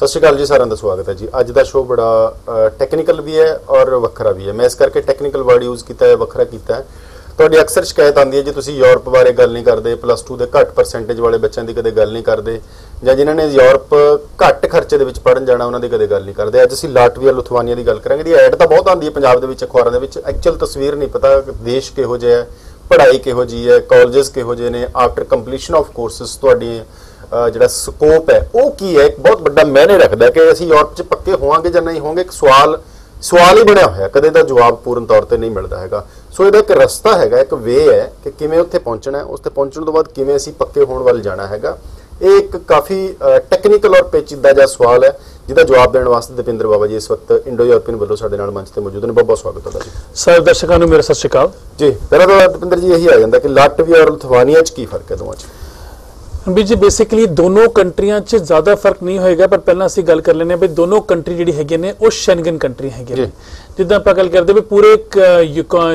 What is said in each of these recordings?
ਸਤਿ ਸ਼੍ਰੀ ਅਕਾਲ ਜੀ ਸਾਰਿਆਂ ਦਾ ਸਵਾਗਤ ਹੈ ਜੀ। ਅੱਜ ਦਾ ਸ਼ੋਅ ਬੜਾ ਟੈਕਨੀਕਲ ਵੀ ਹੈ ਔਰ ਵੱਖਰਾ ਵੀ ਹੈ। ਮੈਂ ਇਸ ਕਰਕੇ ਟੈਕਨੀਕਲ ਵਰਡ ਯੂਜ਼ ਕੀਤਾ ਹੈ, ਵੱਖਰਾ ਕੀਤਾ ਹੈ। ਤੁਹਾਡੀ ਅਕਸਰ ਸ਼ਿਕਾਇਤ ਆਉਂਦੀ ਹੈ ਜੀ, ਤੁਸੀਂ ਯੂਰਪ ਬਾਰੇ ਗੱਲ ਨਹੀਂ ਕਰਦੇ ਪਲੱਸ 2 ਦੇ ਘੱਟ ਪਰਸੈਂਟੇਜ ਵਾਲੇ ਬੱਚਿਆਂ ਦੀ ਕਦੇ ਗੱਲ ਨਹੀਂ ਕਰਦੇ, ਜਾਂ ਜਿਨ੍ਹਾਂ ਨੇ ਯੂਰਪ ਘੱਟ ਖਰਚੇ ਦੇ ਵਿੱਚ ਪੜਨ ਜਾਣਾ, ਉਹਨਾਂ ਦੀ ਕਦੇ ਗੱਲ ਨਹੀਂ ਕਰਦੇ। ਅੱਜ ਅਸੀਂ ਲਾਟਵੀਆ, ਲੁਥਵਾਨੀਆ ਦੀ ਗੱਲ ਕਰਾਂਗੇ ਦੀ ਐਡ ਤਾਂ ਬਹੁਤ ਆਉਂਦੀ ਹੈ ਪੰਜਾਬ ਦੇ ਵਿੱਚ, ਅਖਬਾਰਾਂ ਦੇ ਵਿੱਚ। ਐਕਚੁਅਲ ਤਸਵੀਰ ਨਹੀਂ ਪਤਾ, ਦੇਸ਼ ਕਿਹੋ ਜਿਹਾ ਹੈ, ਪੜ੍ਹਾਈ ਕਿਹੋ ਜੀ ਹੈ ਕਾਲਜਸ ਕਿਹੋ ਜਿਹੇ ਨੇ ਆਫਟਰ ਕੰਪਲੀਸ਼ਨ ਆਫ ਕੋਰਸਸ ਤੁਹਾਡੀ ਜਿਹੜਾ ਸਕੋਪ ਹੈ ਉਹ ਕੀ ਹੈ? ਇੱਕ ਬਹੁਤ ਵੱਡਾ ਮਾਇਨੇ ਰੱਖਦਾ ਹੈ ਕਿ ਅਸੀਂ ਯੂਰਪ 'ਚ ਪੱਕੇ ਹੋਵਾਂਗੇ ਜਾਂ ਨਹੀਂ ਹੋਵਾਂਗੇ। ਇੱਕ ਸਵਾਲ ਸਵਾਲ ਹੀ ਬਣਿਆ ਹੋਇਆ ਕਦੇ ਦਾ ਜਵਾਬ ਪੂਰਨ ਤੌਰ ਤੇ ਨਹੀਂ ਮਿਲਦਾ ਹੈਗਾ। ਸੋ ਇਹਦਾ ਇੱਕ ਰਸਤਾ ਹੈਗਾ ਇੱਕ ਵੇ ਹੈ ਕਿ ਕਿਵੇਂ ਉੱਥੇ ਪਹੁੰਚਣਾ ਹੈ ਉਸ ਤੇ ਪਹੁੰਚਣ ਤੋਂ ਬਾਅਦ ਕਿਵੇਂ ਅਸੀਂ ਪੱਕੇ ਹੋਣ ਵੱਲ ਜਾਣਾ ਹੈਗਾ। ਇਹ ਇੱਕ ਕਾਫੀ ਟੈਕਨੀਕਲ ਔਰ ਪੇਚੀਦਾ ਜਿਹਾ ਸਵਾਲ ਹੈ ਜਿਹਦਾ ਜਵਾਬ ਦੇਣ ਵਾਸਤੇ ਦਪਿੰਦਰ ਬਾਬਾ ਜੀ ਇਸ ਵਕਤ ਇੰਡੋ ਯੂਰਪੀਅਨ ਵੱਲੋਂ ਸਾਡੇ ਨਾਲ ਮੰਚ ਤੇ ਮੌਜੂਦ ਨੇ। ਬਹੁਤ ਬਹੁਤ ਸਵਾਗਤ ਤੁਹਾਡਾ ਜੀ। ਸਰ ਦਰਸ਼ਕਾਂ ਨੂੰ ਮੇਰਾ ਸਤਿ ਸ਼੍ਰੀ ਅਕਾਲ। ਜੀ ਪਹਿਲਾਂ ਤਾਂ ਦਪਿੰਦਰ ਜੀ ਇਹੀ ਆ ਜਾਂਦਾ ਕਿ ਲਾਟਵੀਆ ਔਰ ਲਿਥੁਆਨੀਆ 'ਚ ਕੀ ਫ਼ਰਕ ਹੈ ਦੋਵਾਂ 'ਚ? ਵੀ ਜੀ ਬੇਸਿਕਲੀ ਦੋਨੋਂ ਕੰਟਰੀਆਂ 'ਚ ਜ਼ਿਆਦਾ ਫ਼ਰਕ ਨਹੀਂ ਹੋਏਗਾ, ਪਰ ਪਹਿਲਾਂ ਅਸੀਂ ਗੱਲ ਕਰ ਲੈਂਦੇ ਹਾਂ ਵੀ ਦੋਨੋਂ ਕੰਟਰੀ ਜਿਹੜੀ ਹੈਗੇ ਨੇ, ਉਹ ਸ਼ੈਂਗਨ ਕੰਟਰੀ ਹੈਗੇ ਨੇ ਜੀ। ਜਿੱਦਾਂ ਆਪਾਂ ਗੱਲ ਕਰਦੇ ਵੀ ਪੂਰੇ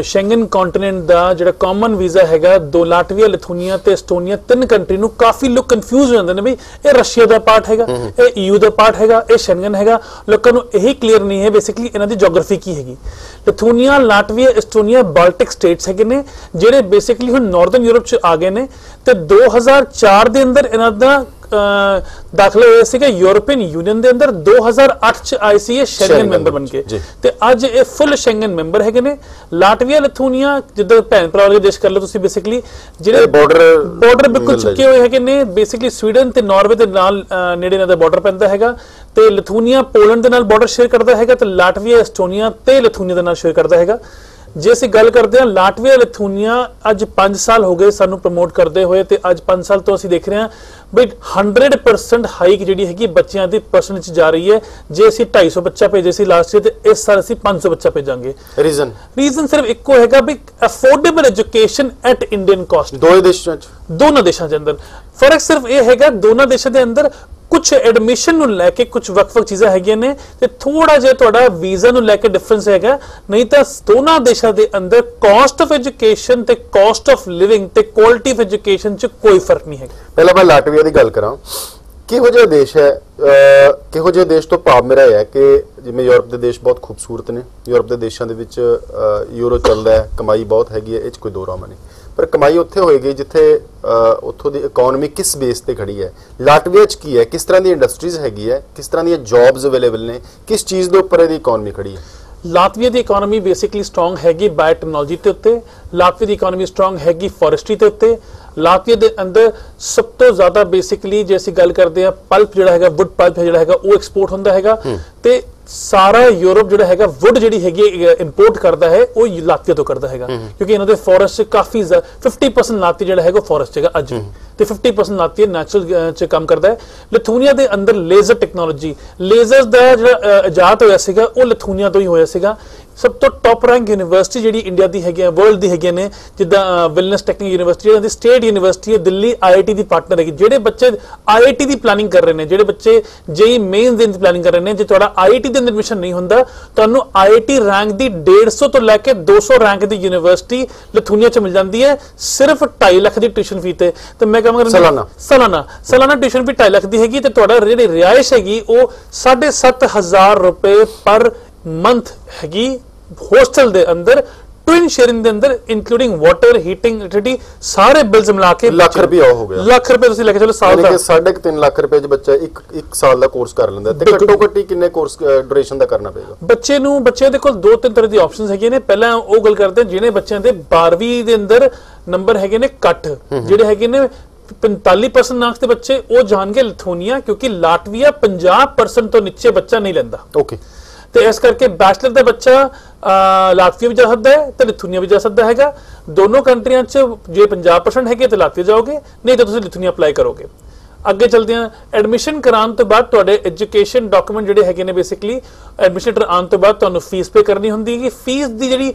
ਸ਼ੈਂਗਨ ਕੰਟੀਨੈਂਟ ਦਾ ਜਿਹੜਾ ਕਾਮਨ ਵੀਜ਼ਾ ਹੈਗਾ ਦੋ ਲਾਟਵੀਆ ਲਿਥੂਨੀਆ ਤੇ ਐਸਟੋਨੀਆ ਤਿੰਨ ਕੰਟਰੀ ਨੂੰ ਕਾਫੀ ਲੋਕ ਕਨਫਿਊਜ਼ ਹੋ ਜਾਂਦੇ ਨੇ ਵੀ ਇਹ ਰਸ਼ੀਆ ਦਾ ਪਾਰਟ ਹੈਗਾ ਇਹ ਈਯੂ ਦਾ ਪਾਰਟ ਹੈਗਾ ਇਹ ਸ਼ੈਂਗਨ ਹੈਗਾ। ਲੋਕਾਂ ਨੂੰ ਇਹੀ ਕਲੀਅਰ ਨਹੀਂ ਹੈ ਬੇਸਿਕਲੀ ਇਹਨਾਂ ਦੀ ਜੀਓਗ੍ਰਾਫੀ ਕੀ ਹੈਗੀ। Lithuania Latvia Estonia Baltic states ਹੈਗੇ ਨੇ ਜਿਹੜੇ ਬੇਸਿਕਲੀ ਹੁਣ ਨਾਰਥਰਨ ਯੂਰਪ ਚ ਆ ਗਏ ਨੇ ਤੇ 2004 ਦੇ ਅੰਦਰ ਇਹਨਾਂ ਦਾ ਦਾਖਲਾ ਹੋਇਆ ਸੀਗਾ ਯੂਰਪੀਅਨ ਯੂਨੀਅਨ ਦੇ ਅੰਦਰ। 2008 ਚ ਆਈ ਸੀ ਇਹ ਸ਼ੈਂਗਨ ਮੈਂਬਰ ਬਣ ਕੇ। ਤੇ ਅੱਜ ਇਹ ਫੁੱਲ ਸ਼ੈਂਗਨ ਮੈਂਬਰ ਹੈਗੇ ਨੇ। ਲਾਟਵੀਆ ਲਿਥੂਨੀਆ ਜਿੱਦਾਂ ਭੈਣ ਭਰਾ ਵਾਲੇ ਦੇਸ਼ ਕਰ ਲਓ ਤੁਸੀਂ ਬੇਸਿਕਲੀ ਜਿਹੜੇ border ਬਾਰਡਰ ਬਿਲਕੁਲ ਚੁੱਕੇ ਹੋਏ ਹੈਗੇ ਨੇ। ਬੇਸਿਕਲੀ ਸਵੀਡਨ ਤੇ ਨਾਰਵੇ ਦੇ ਨਾਲ ਨੇੜੇ ਇਹਨਾਂ ਦਾ ਬਾਰਡਰ ਪੈਂਦਾ ਹੈਗਾ। ਤੇ ਲਿਥੂਨੀਆ ਪੋਲੈਂਡ ਦੇ ਨਾਲ ਬਾਰਡਰ ਸ਼ੇਅਰ ਕਰਦਾ ਹੈਗਾ। ਤੇ ਲਾਟਵੀਆ ਐਸਟੋਨੀਆ ਤੇ ਲਿਥੂਨੀਆ ਦੇ ਨਾਲ ਸ਼ੇਅਰ ਕਰਦਾ ਹੈਗਾ। ਜੇ ਅਸੀਂ ਗੱਲ ਕਰਦੇ ਹਾਂ ਲਾਟਵੀਆ ਲਿਥੂਨੀਆ ਅੱਜ 5 ਸਾਲ ਹੋ ਗਏ ਸਾਨੂੰ ਪ੍ਰਮੋਟ ਕਰਦੇ ਹੋਏ ਤੇ ਅੱਜ 5 ਸਾਲ ਤੋਂ ਅਸੀਂ ਦੇਖ ਰਹੇ ਹਾਂ ਬਈ 100% ਹਾਈਕ ਜਿਹੜੀ ਹੈਗੀ ਬੱਚਿਆਂ ਦੀ ਪਰਸੈਂਟ ਚ ਜਾ ਰਹੀ ਹੈ। ਜੇ ਅਸੀਂ 250 ਬੱਚਾ ਭੇਜੇ ਸੀ ਲਾਸਟ ਈਅਰ ਤੇ ਇਸ ਸਾਲ ਅਸੀਂ 500 ਬੱਚਾ ਭੇਜਾਂਗੇ। ਰੀਜ਼ਨ ਰੀਜ਼ਨ ਸਿਰਫ ਇੱਕੋ ਹੈਗਾ ਵੀ affordable education at Indian cost ਦੋਏ ਦੇਸ਼ਾਂ 'ਚ। ਦੋਨਾਂ ਦੇਸ਼ਾਂ ਦੇ ਅੰਦਰ। ਫ਼ਰਕ ਸਿਰਫ ਇਹ ਹੈਗਾ ਦੋਨਾਂ ਦੇਸ਼ਾਂ ਦੇ ਅੰਦਰ ਕੁਝ ਐਡਮਿਸ਼ਨ ਨੂੰ ਲੈ ਕੇ ਕੁਝ ਵੱਖ-ਵੱਖ ਚੀਜ਼ਾਂ ਹੈਗੀਆਂ ਨੇ ਤੇ ਥੋੜਾ ਜਿਹਾ ਤੁਹਾਡਾ ਵੀਜ਼ਾ ਨੂੰ ਲੈ ਕੇ ਡਿਫਰੈਂਸ ਹੈਗਾ। ਨਹੀਂ ਤਾਂ ਦੋਨਾਂ ਦੇਸ਼ਾਂ ਦੇ ਅੰਦਰ ਕਾਸਟ ਆਫ ਐਜੂਕੇਸ਼ਨ ਤੇ ਕਾਸਟ ਆਫ ਲਿਵਿੰਗ ਤੇ ਕੁਆਲਿਟੀ ਆਫ ਐਜੂਕੇਸ਼ਨ 'ਚ ਕੋਈ ਫ਼ਰਕ ਨਹੀਂ ਹੈਗਾ। ਪਹਿਲਾਂ ਮੈਂ ਲਾਟਵੀਆ ਦੀ ਗੱਲ ਕਰਾਂ। ਕਿਹੋ ਜਿਹਾ ਦੇਸ਼ ਹੈ? ਕਿਹੋ ਜਿਹੇ ਦੇਸ਼ ਤੋਂ ਭਾਵ ਮੇਰਾ ਇਹ ਹੈ ਕਿ ਜਿਵੇਂ ਯੂਰਪ ਦੇ ਦੇਸ਼ ਬਹੁਤ ਖੂਬਸੂਰਤ ਨੇ। ਯੂਰਪ ਦੇ ਦੇਸ਼ਾਂ ਦੇ ਵਿੱਚ ਯੂਰੋ ਚੱਲਦਾ ਹੈ, ਕਮਾਈ ਬਹੁਤ ਹੈਗੀ ਹੈ, ਇਹ 'ਚ ਕੋਈ ਦੋ ਰਾਮ ਨਹੀਂ। ਪਰ ਕਮਾਈ ਉੱਥੇ ਹੋਏਗੀ ਜਿੱਥੇ ਉੱਥੋਂ ਦੀ ਇਕਨੋਮੀ ਕਿਸ ਬੇਸ ਤੇ ਖੜੀ ਹੈ। ਲਾਟਵੀਆ 'ਚ ਕੀ ਹੈ? ਕਿਸ ਤਰ੍ਹਾਂ ਦੀ ਇੰਡਸਟਰੀਜ਼ ਹੈਗੀ ਹੈ? ਕਿਸ ਤਰ੍ਹਾਂ ਦੀਆਂ ਜੌਬਸ ਅਵੇਲੇਬਲ ਨੇ? ਕਿਸ ਚੀਜ਼ ਦੇ ਉੱਪਰ ਇਹਦੀ ਇਕਨੋਮੀ ਖੜੀ ਹੈ? ਲਾਤਵੀਆ ਦੀ ਇਕਨੋਮੀ ਬੇਸਿਕਲੀ ਸਟਰੋਂਗ ਹੈਗੀ ਬਾਇਓਟੈਕਨੋਲੋਜੀ ਤੇ ਉੱਤੇ ਲਾਤਵੀਆ ਦੀ ਇਕਨੋਮੀ ਸਟਰੋਂਗ ਹੈਗੀ ਫੋਰੈਸਟਰੀ ਤੇ ਉੱਤੇ ਲਾਤਵੀਆ ਦੇ ਅੰਦਰ ਸਭ ਤੋਂ ਜ਼ਿਆਦਾ ਬੇਸਿਕਲੀ ਜੇ ਅਸੀਂ ਗੱਲ ਕਰਦੇ ਆ ਪਲਪ ਜਿਹੜਾ ਹੈਗਾ ਵੁੱਡ ਪਲਪ ਜਿਹੜਾ ਹੈਗਾ ਉਹ ਐਕਸਪੋਰਟ ਹੁੰਦਾ ਹੈਗਾ ਤੇ ਸਾਰਾ ਯੂਰਪ ਜਿਹੜਾ ਹੈਗਾ ਵੁੱਡ ਜਿਹੜੀ ਹੈਗੀ ਇੰਪੋਰਟ ਕਰਦਾ ਹੈ ਉਹ ਲਾਤਵੀਆ ਤੋਂ ਕਰਦਾ ਹੈਗਾ। ਕਿਉਂਕਿ ਇਹਨਾਂ ਦੇ ਫੋਰੈਸਟ ਕਾਫੀ ਜ਼ਿਆ- 50% ਲਾਤਵੀਆ ਜਿਹੜਾ ਹੈਗਾ ਫੋਰੈਸਟ ਹੈਗਾ ਅੱਜ। ਤੇ 50% ਲਾਤਵੀਆ ਨੈਚੁਰਲ ਚ ਕੰਮ ਕਰਦਾ ਹੈ। ਲਿਥੂਨੀਆ ਦੇ ਅੰਦਰ ਲੇਜ਼ਰ ਟੈਕਨੋਲੋਜੀ ਲੇਜ਼ਰਸ ਦਾ ਜਿਹੜਾ ਇਜਾਦ ਹੋਇਆ ਸੀਗਾ ਉਹ ਲਿਥੂਨੀਆ ਤੋਂ ਹੀ ਹੋਇਆ ਸੀਗਾ। ਸਭ ਤੋਂ ਟੌਪ ਰੈਂਕ ਯੂਨੀਵਰਸਿਟੀ ਜਿਹੜੀ ਇੰਡੀਆ ਦੀ ਹੈਗੀ ਹੈ ਵਰਲਡ ਦੀ ਹੈਗੀਆਂ ਨੇ ਜਿੱਦਾਂ ਵਿਲਨਸ ਟੈਕਨੀਕ ਯੂਨੀਵਰਸਿਟੀ ਇਹਨਾਂ ਦੀ ਸਟੇਟ ਯੂਨੀਵਰਸਿਟੀ ਹੈ ਦਿੱਲੀ ਆਈਆਈਟੀ ਦੀ ਪਾਰਟਨਰ ਹੈਗੀ। ਜਿਹੜੇ ਬੱਚੇ ਆਈਆਈਟੀ ਦੀ ਪਲਾਨਿੰਗ ਕਰ ਰਹੇ ਨੇ ਜਿਹੜੇ ਬੱਚੇ ਜੇਈ ਮੇਨਸ ਦੀ ਪਲਾਨਿੰਗ ਕਰ ਰਹੇ ਨੇ ਜੇ ਤੁਹਾਡਾ ਆਈਆਈਟੀ ਦੇ ਅੰਦਰ ਐਡਮਿਸ਼ਨ ਨਹੀਂ ਹੁੰਦਾ ਤੁਹਾਨੂੰ ਆਈਆਈਟੀ ਰੈਂਕ ਦੀ 150 ਤੋਂ ਲੈ ਕੇ 200 ਰੈਂਕ ਦੀ ਯੂਨੀਵਰਸਿਟੀ ਲਿਥੂਨੀਆ ਚ ਮਿਲ ਜਾਂਦੀ ਹੈ ਸਿਰਫ 2.5 ਲੱਖ ਦੀ ਟਿਊਸ਼ਨ ਫੀ ਤੇ। ਤੇ ਮੈਂ ਕਹਾਂਗਾ ਸਾਲਾਨਾ। ਸਾਲਾਨਾ। ਸਾਲਾਨਾ ਟਿਊਸ਼ਨ ਫੀ 2.5 ਲੱਖ ਦੀ ਹੈਗੀ ਤੇ ਤੁਹਾਡਾ ਜਿਹੜੀ ਰਿਆਇਸ਼ ਹੈਗੀ ਉਹ 7500 ਰੁਪਏ ਪਰ ਮੰਥ ਹੈਗੀ ਹੋਸਟਲ ਦੇ ਅੰਦਰ ਟਵਿਨ ਸ਼ੇਅਰਿੰਗ ਦੇ ਅੰਦਰ ਇਨਕਲੂਡਿੰਗ ਵਾਟਰ ਹੀਟਿੰਗ ਇਲੈਕਟ੍ਰਿਸਿਟੀ ਸਾਰੇ ਬਿਲਸ ਮਿਲਾ ਕੇ ਲੱਖ ਉਹ ਹੋ ਗਿਆ। ਲੱਖ ਰੁਪਏ ਤੁਸੀਂ ਲੈ ਕੇ ਚਲੋ ਸਾਲ ਯਾਨੀ ਦਾ। ਕਿ 3.5 ਲੱਖ ਰੁਪਏ 'ਚ ਬੱਚਾ ਇੱਕ ਇੱਕ ਸਾਲ ਦਾ ਕੋਰਸ ਕਰ ਲੈਂਦਾ ਤੇ। ਘੱਟੋ ਘੱਟੀ ਕਿੰਨੇ ਕੋਰਸ ਡਿਊਰੇਸ਼ਨ ਦਾ ਕਰਨਾ ਪਏਗਾ? ਬੱਚੇ ਨੂੰ ਬੱਚੇ ਦੇ ਕੋਲ ਦੋ ਤਿੰਨ ਤਰ੍ਹਾਂ ਦੀ ਆਪਸ਼ਨਸ ਹੈਗੀਆਂ ਨੇ। ਪਹਿਲਾਂ ਉਹ ਗੱਲ ਕਰਦੇ ਜਿਹਨੇ ਬੱਚਿਆਂ ਦੇ 12ਵੀਂ ਦੇ ਅੰਦਰ ਨੰਬਰ ਹੈਗੇ ਨੇ ਕੱਟ ਜਿਹੜੇ ਹੈਗੇ ਨੇ 45% ਮਾਰਕਸ ਦੇ ਬੱਚੇ ਉਹ ਜਾਣਗੇ ਲਿਥੂਨੀਆ ਕਿਉਂਕਿ ਲਾਟਵੀਆ 50% ਤੋਂ ਨੀਚੇ ਬੱਚਾ ਨਹੀਂ ਲੈਂਦਾ। ਓਕੇ ਤੇ ਇਸ ਕਰਕੇ ਬੈਚਲਰ ਦਾ ਬੱਚਾ ਲਾਤਵੀਆ ਵੀ ਜਾ ਸਕਦਾ ਹੈ ਤੇ ਲਿਥੂਨੀਆ ਵੀ ਜਾ ਸਕਦਾ ਹੈਗਾ। ਦੋਨੋਂ ਕੰਟਰੀਆਂ 'ਚ ਜੇ 50% ਹੈਗੇ ਤੇ ਲਾਤਵੀਆ ਜਾਓਗੇ, ਨਹੀਂ ਤਾਂ ਤੁਸੀਂ ਲਿਥੂਨੀਆ ਅਪਲਾਈ ਕਰੋਗੇ। ਅੱਗੇ ਚਲਦੇ ਹਾਂ, ਐਡਮਿਸ਼ਨ ਕਰਾਉਣ ਤੋਂ ਬਾਅਦ ਤੁਹਾਡੇ ਐਜੂਕੇਸ਼ਨ ਡਾਕੂਮੈਂਟ ਜਿਹੜੇ ਹੈਗੇ ਨੇ ਬੇਸਿਕਲੀ ਐਡਮਿਸ਼ਨ ਆਉਣ ਤੋਂ ਬਾਅਦ ਤੁਹਾਨੂੰ ਫੀਸ ਪੇ ਕਰਨੀ ਹੁੰਦੀ ਹੈ ਫੀਸ ਦੀ ਜਿਹੜੀ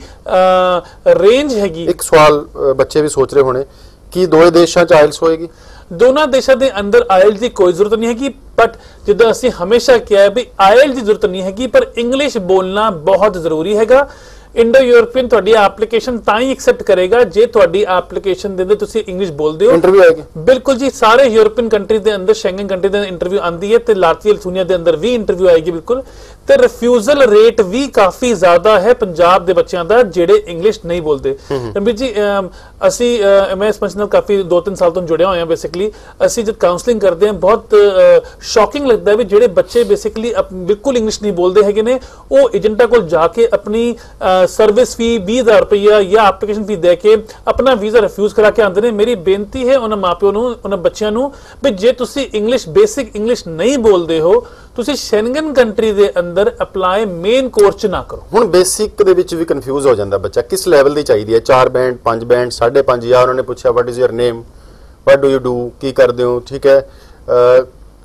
ਰੇਂਜ ਹੈਗੀ ਇੱਕ ਸਵਾਲ ਬੱਚੇ ਵੀ ਸੋਚ ਰਹੇ ਹੋਣੇ, ਕਿ ਦੋਏ ਦੇਸ਼ਾਂ 'ਚ ਆਇਲਸ ਹੋਏਗੀ? ਦੋਨਾਂ ਦੇਸ਼ਾਂ ਦੇ ਅੰਦਰ ਆਇਲ ਦੀ ਕੋਈ ਜ਼ਰੂਰਤ ਨਹੀਂ ਹੈਗੀ ਬਟ ਜਿੱਦਾਂ ਅਸੀਂ ਹਮੇਸ਼ਾ ਕਿਹਾ ਹੈ ਵੀ ਆਇਲ ਦੀ ਜ਼ਰੂਰਤ ਨਹੀਂ ਹੈਗੀ ਪਰ ਇੰਗਲਿਸ਼ ਬੋਲਣਾ ਬਹੁਤ ਜ਼ਰੂਰੀ ਹੈਗਾ। ਇੰਡੋ ਯੂਰਪੀਅਨ ਤੁਹਾਡੀ ਐਪਲੀਕੇਸ਼ਨ ਤਾਂ ਹੀ ਐਕਸੈਪਟ ਕਰੇਗਾ ਜੇ ਤੁਹਾਡੀ ਐਪਲੀਕੇਸ਼ਨ ਦੇ ਅੰਦਰ ਤੁਸੀਂ ਇੰਗਲਿਸ਼ ਬੋਲਦੇ ਹੋ। ਇੰਟਰਵਿਊ ਆਏਗੀ। ਬਿਲਕੁਲ ਜੀ ਸਾਰੇ ਯੂਰਪੀਅਨ ਕੰਟਰੀ ਦੇ ਅੰਦਰ ਸ਼ੈਂਗਨ ਕੰਟਰੀ ਦੇ ਇੰਟਰਵਿਊ ਆਂਦੀ ਹੈ ਤੇ ਲਾਤਵੀਆ ਲਿਥੂਨੀਆ ਦੇ ਅੰਦਰ ਵੀ ਇੰਟਰਵਿਊ ਆਏਗੀ ਬਿਲਕੁਲ। ਤੇ ਰਿਫਿਊਜ਼ਲ ਰੇਟ ਵੀ ਕਾਫੀ ਜ਼ਿਆਦਾ ਹੈ ਪੰਜਾਬ ਦੇ ਬੱਚਿਆਂ ਦਾ ਜਿਹੜੇ ਇੰਗਲਿਸ਼ ਨਹੀਂ ਬੋਲਦੇ। ਰਣਬੀਰ ਜੀ ਅਸੀਂ ਮੈਂ ਇਸ ਮੰਚ ਨਾਲ ਕਾਫੀ 2-3 ਸਾਲ ਤੋਂ ਜੁੜਿਆ ਹੋਇਆ ਬੇਸਿਕਲੀ ਅਸੀਂ ਜਦ ਕਾਉਂਸਲਿੰਗ ਕਰਦੇ ਹਾਂ ਬਹੁਤ ਸ਼ੌਕਿੰਗ ਲੱਗਦਾ ਹੈ ਵੀ ਜਿਹੜੇ ਬੱਚੇ ਬੇਸਿਕਲੀ ਬਿਲਕੁਲ ਇੰਗਲਿਸ਼ ਨਹੀਂ ਬੋਲਦੇ ਹੈਗੇ ਨੇ ਉਹ ਏਜੰਟਾਂ ਕੋਲ ਜਾ ਕੇ ਆਪਣੀ ਸਰਵਿਸ ਫੀ 20000 ਰੁਪਈਆ ਜਾਂ ਐਪਲੀਕੇਸ਼ਨ ਫੀ ਦੇ ਕੇ ਆਪਣਾ ਵੀਜ਼ਾ ਰਿਫਿਊਜ਼ ਕਰਾ ਕੇ ਆਉਂਦੇ ਨੇ। ਮੇਰੀ ਬੇਨਤੀ ਹੈ ਉਹਨਾਂ ਮਾਪਿਆਂ ਨੂੰ ਉਹਨਾਂ ਬੱਚਿਆਂ ਨੂੰ ਵੀ ਜੇ ਤੁਸੀਂ ਇੰਗਲਿਸ਼ ਬੇਸਿਕ ਇੰਗਲਿਸ਼ ਨਹੀਂ ਬੋਲਦੇ ਹੋ ਤੁਸੀਂ ਸ਼ੈਂਗਨ ਕੰਟਰੀ ਦੇ ਅੰਦਰ ਅਪਲਾਈ ਮੇਨ ਕੋਰਸ ਚ ਨਾ ਕਰੋ। ਹੁਣ ਬੇਸਿਕ ਦੇ ਵਿੱਚ ਵੀ ਕਨਫਿਊਜ਼ ਹੋ ਜਾਂਦਾ ਬੱਚਾ ਕਿਸ ਲੈਵਲ ਦੀ ਚਾਹੀਦੀ ਹੈ? 4 ਬੈਂਡ 5 ਬੈਂਡ 5.5 ਜਾਂ ਉਹਨਾਂ ਨੇ ਪੁੱਛਿਆ what is your name what do you do ਕੀ ਕਰਦੇ ਹੋ? ਠੀਕ ਹੈ?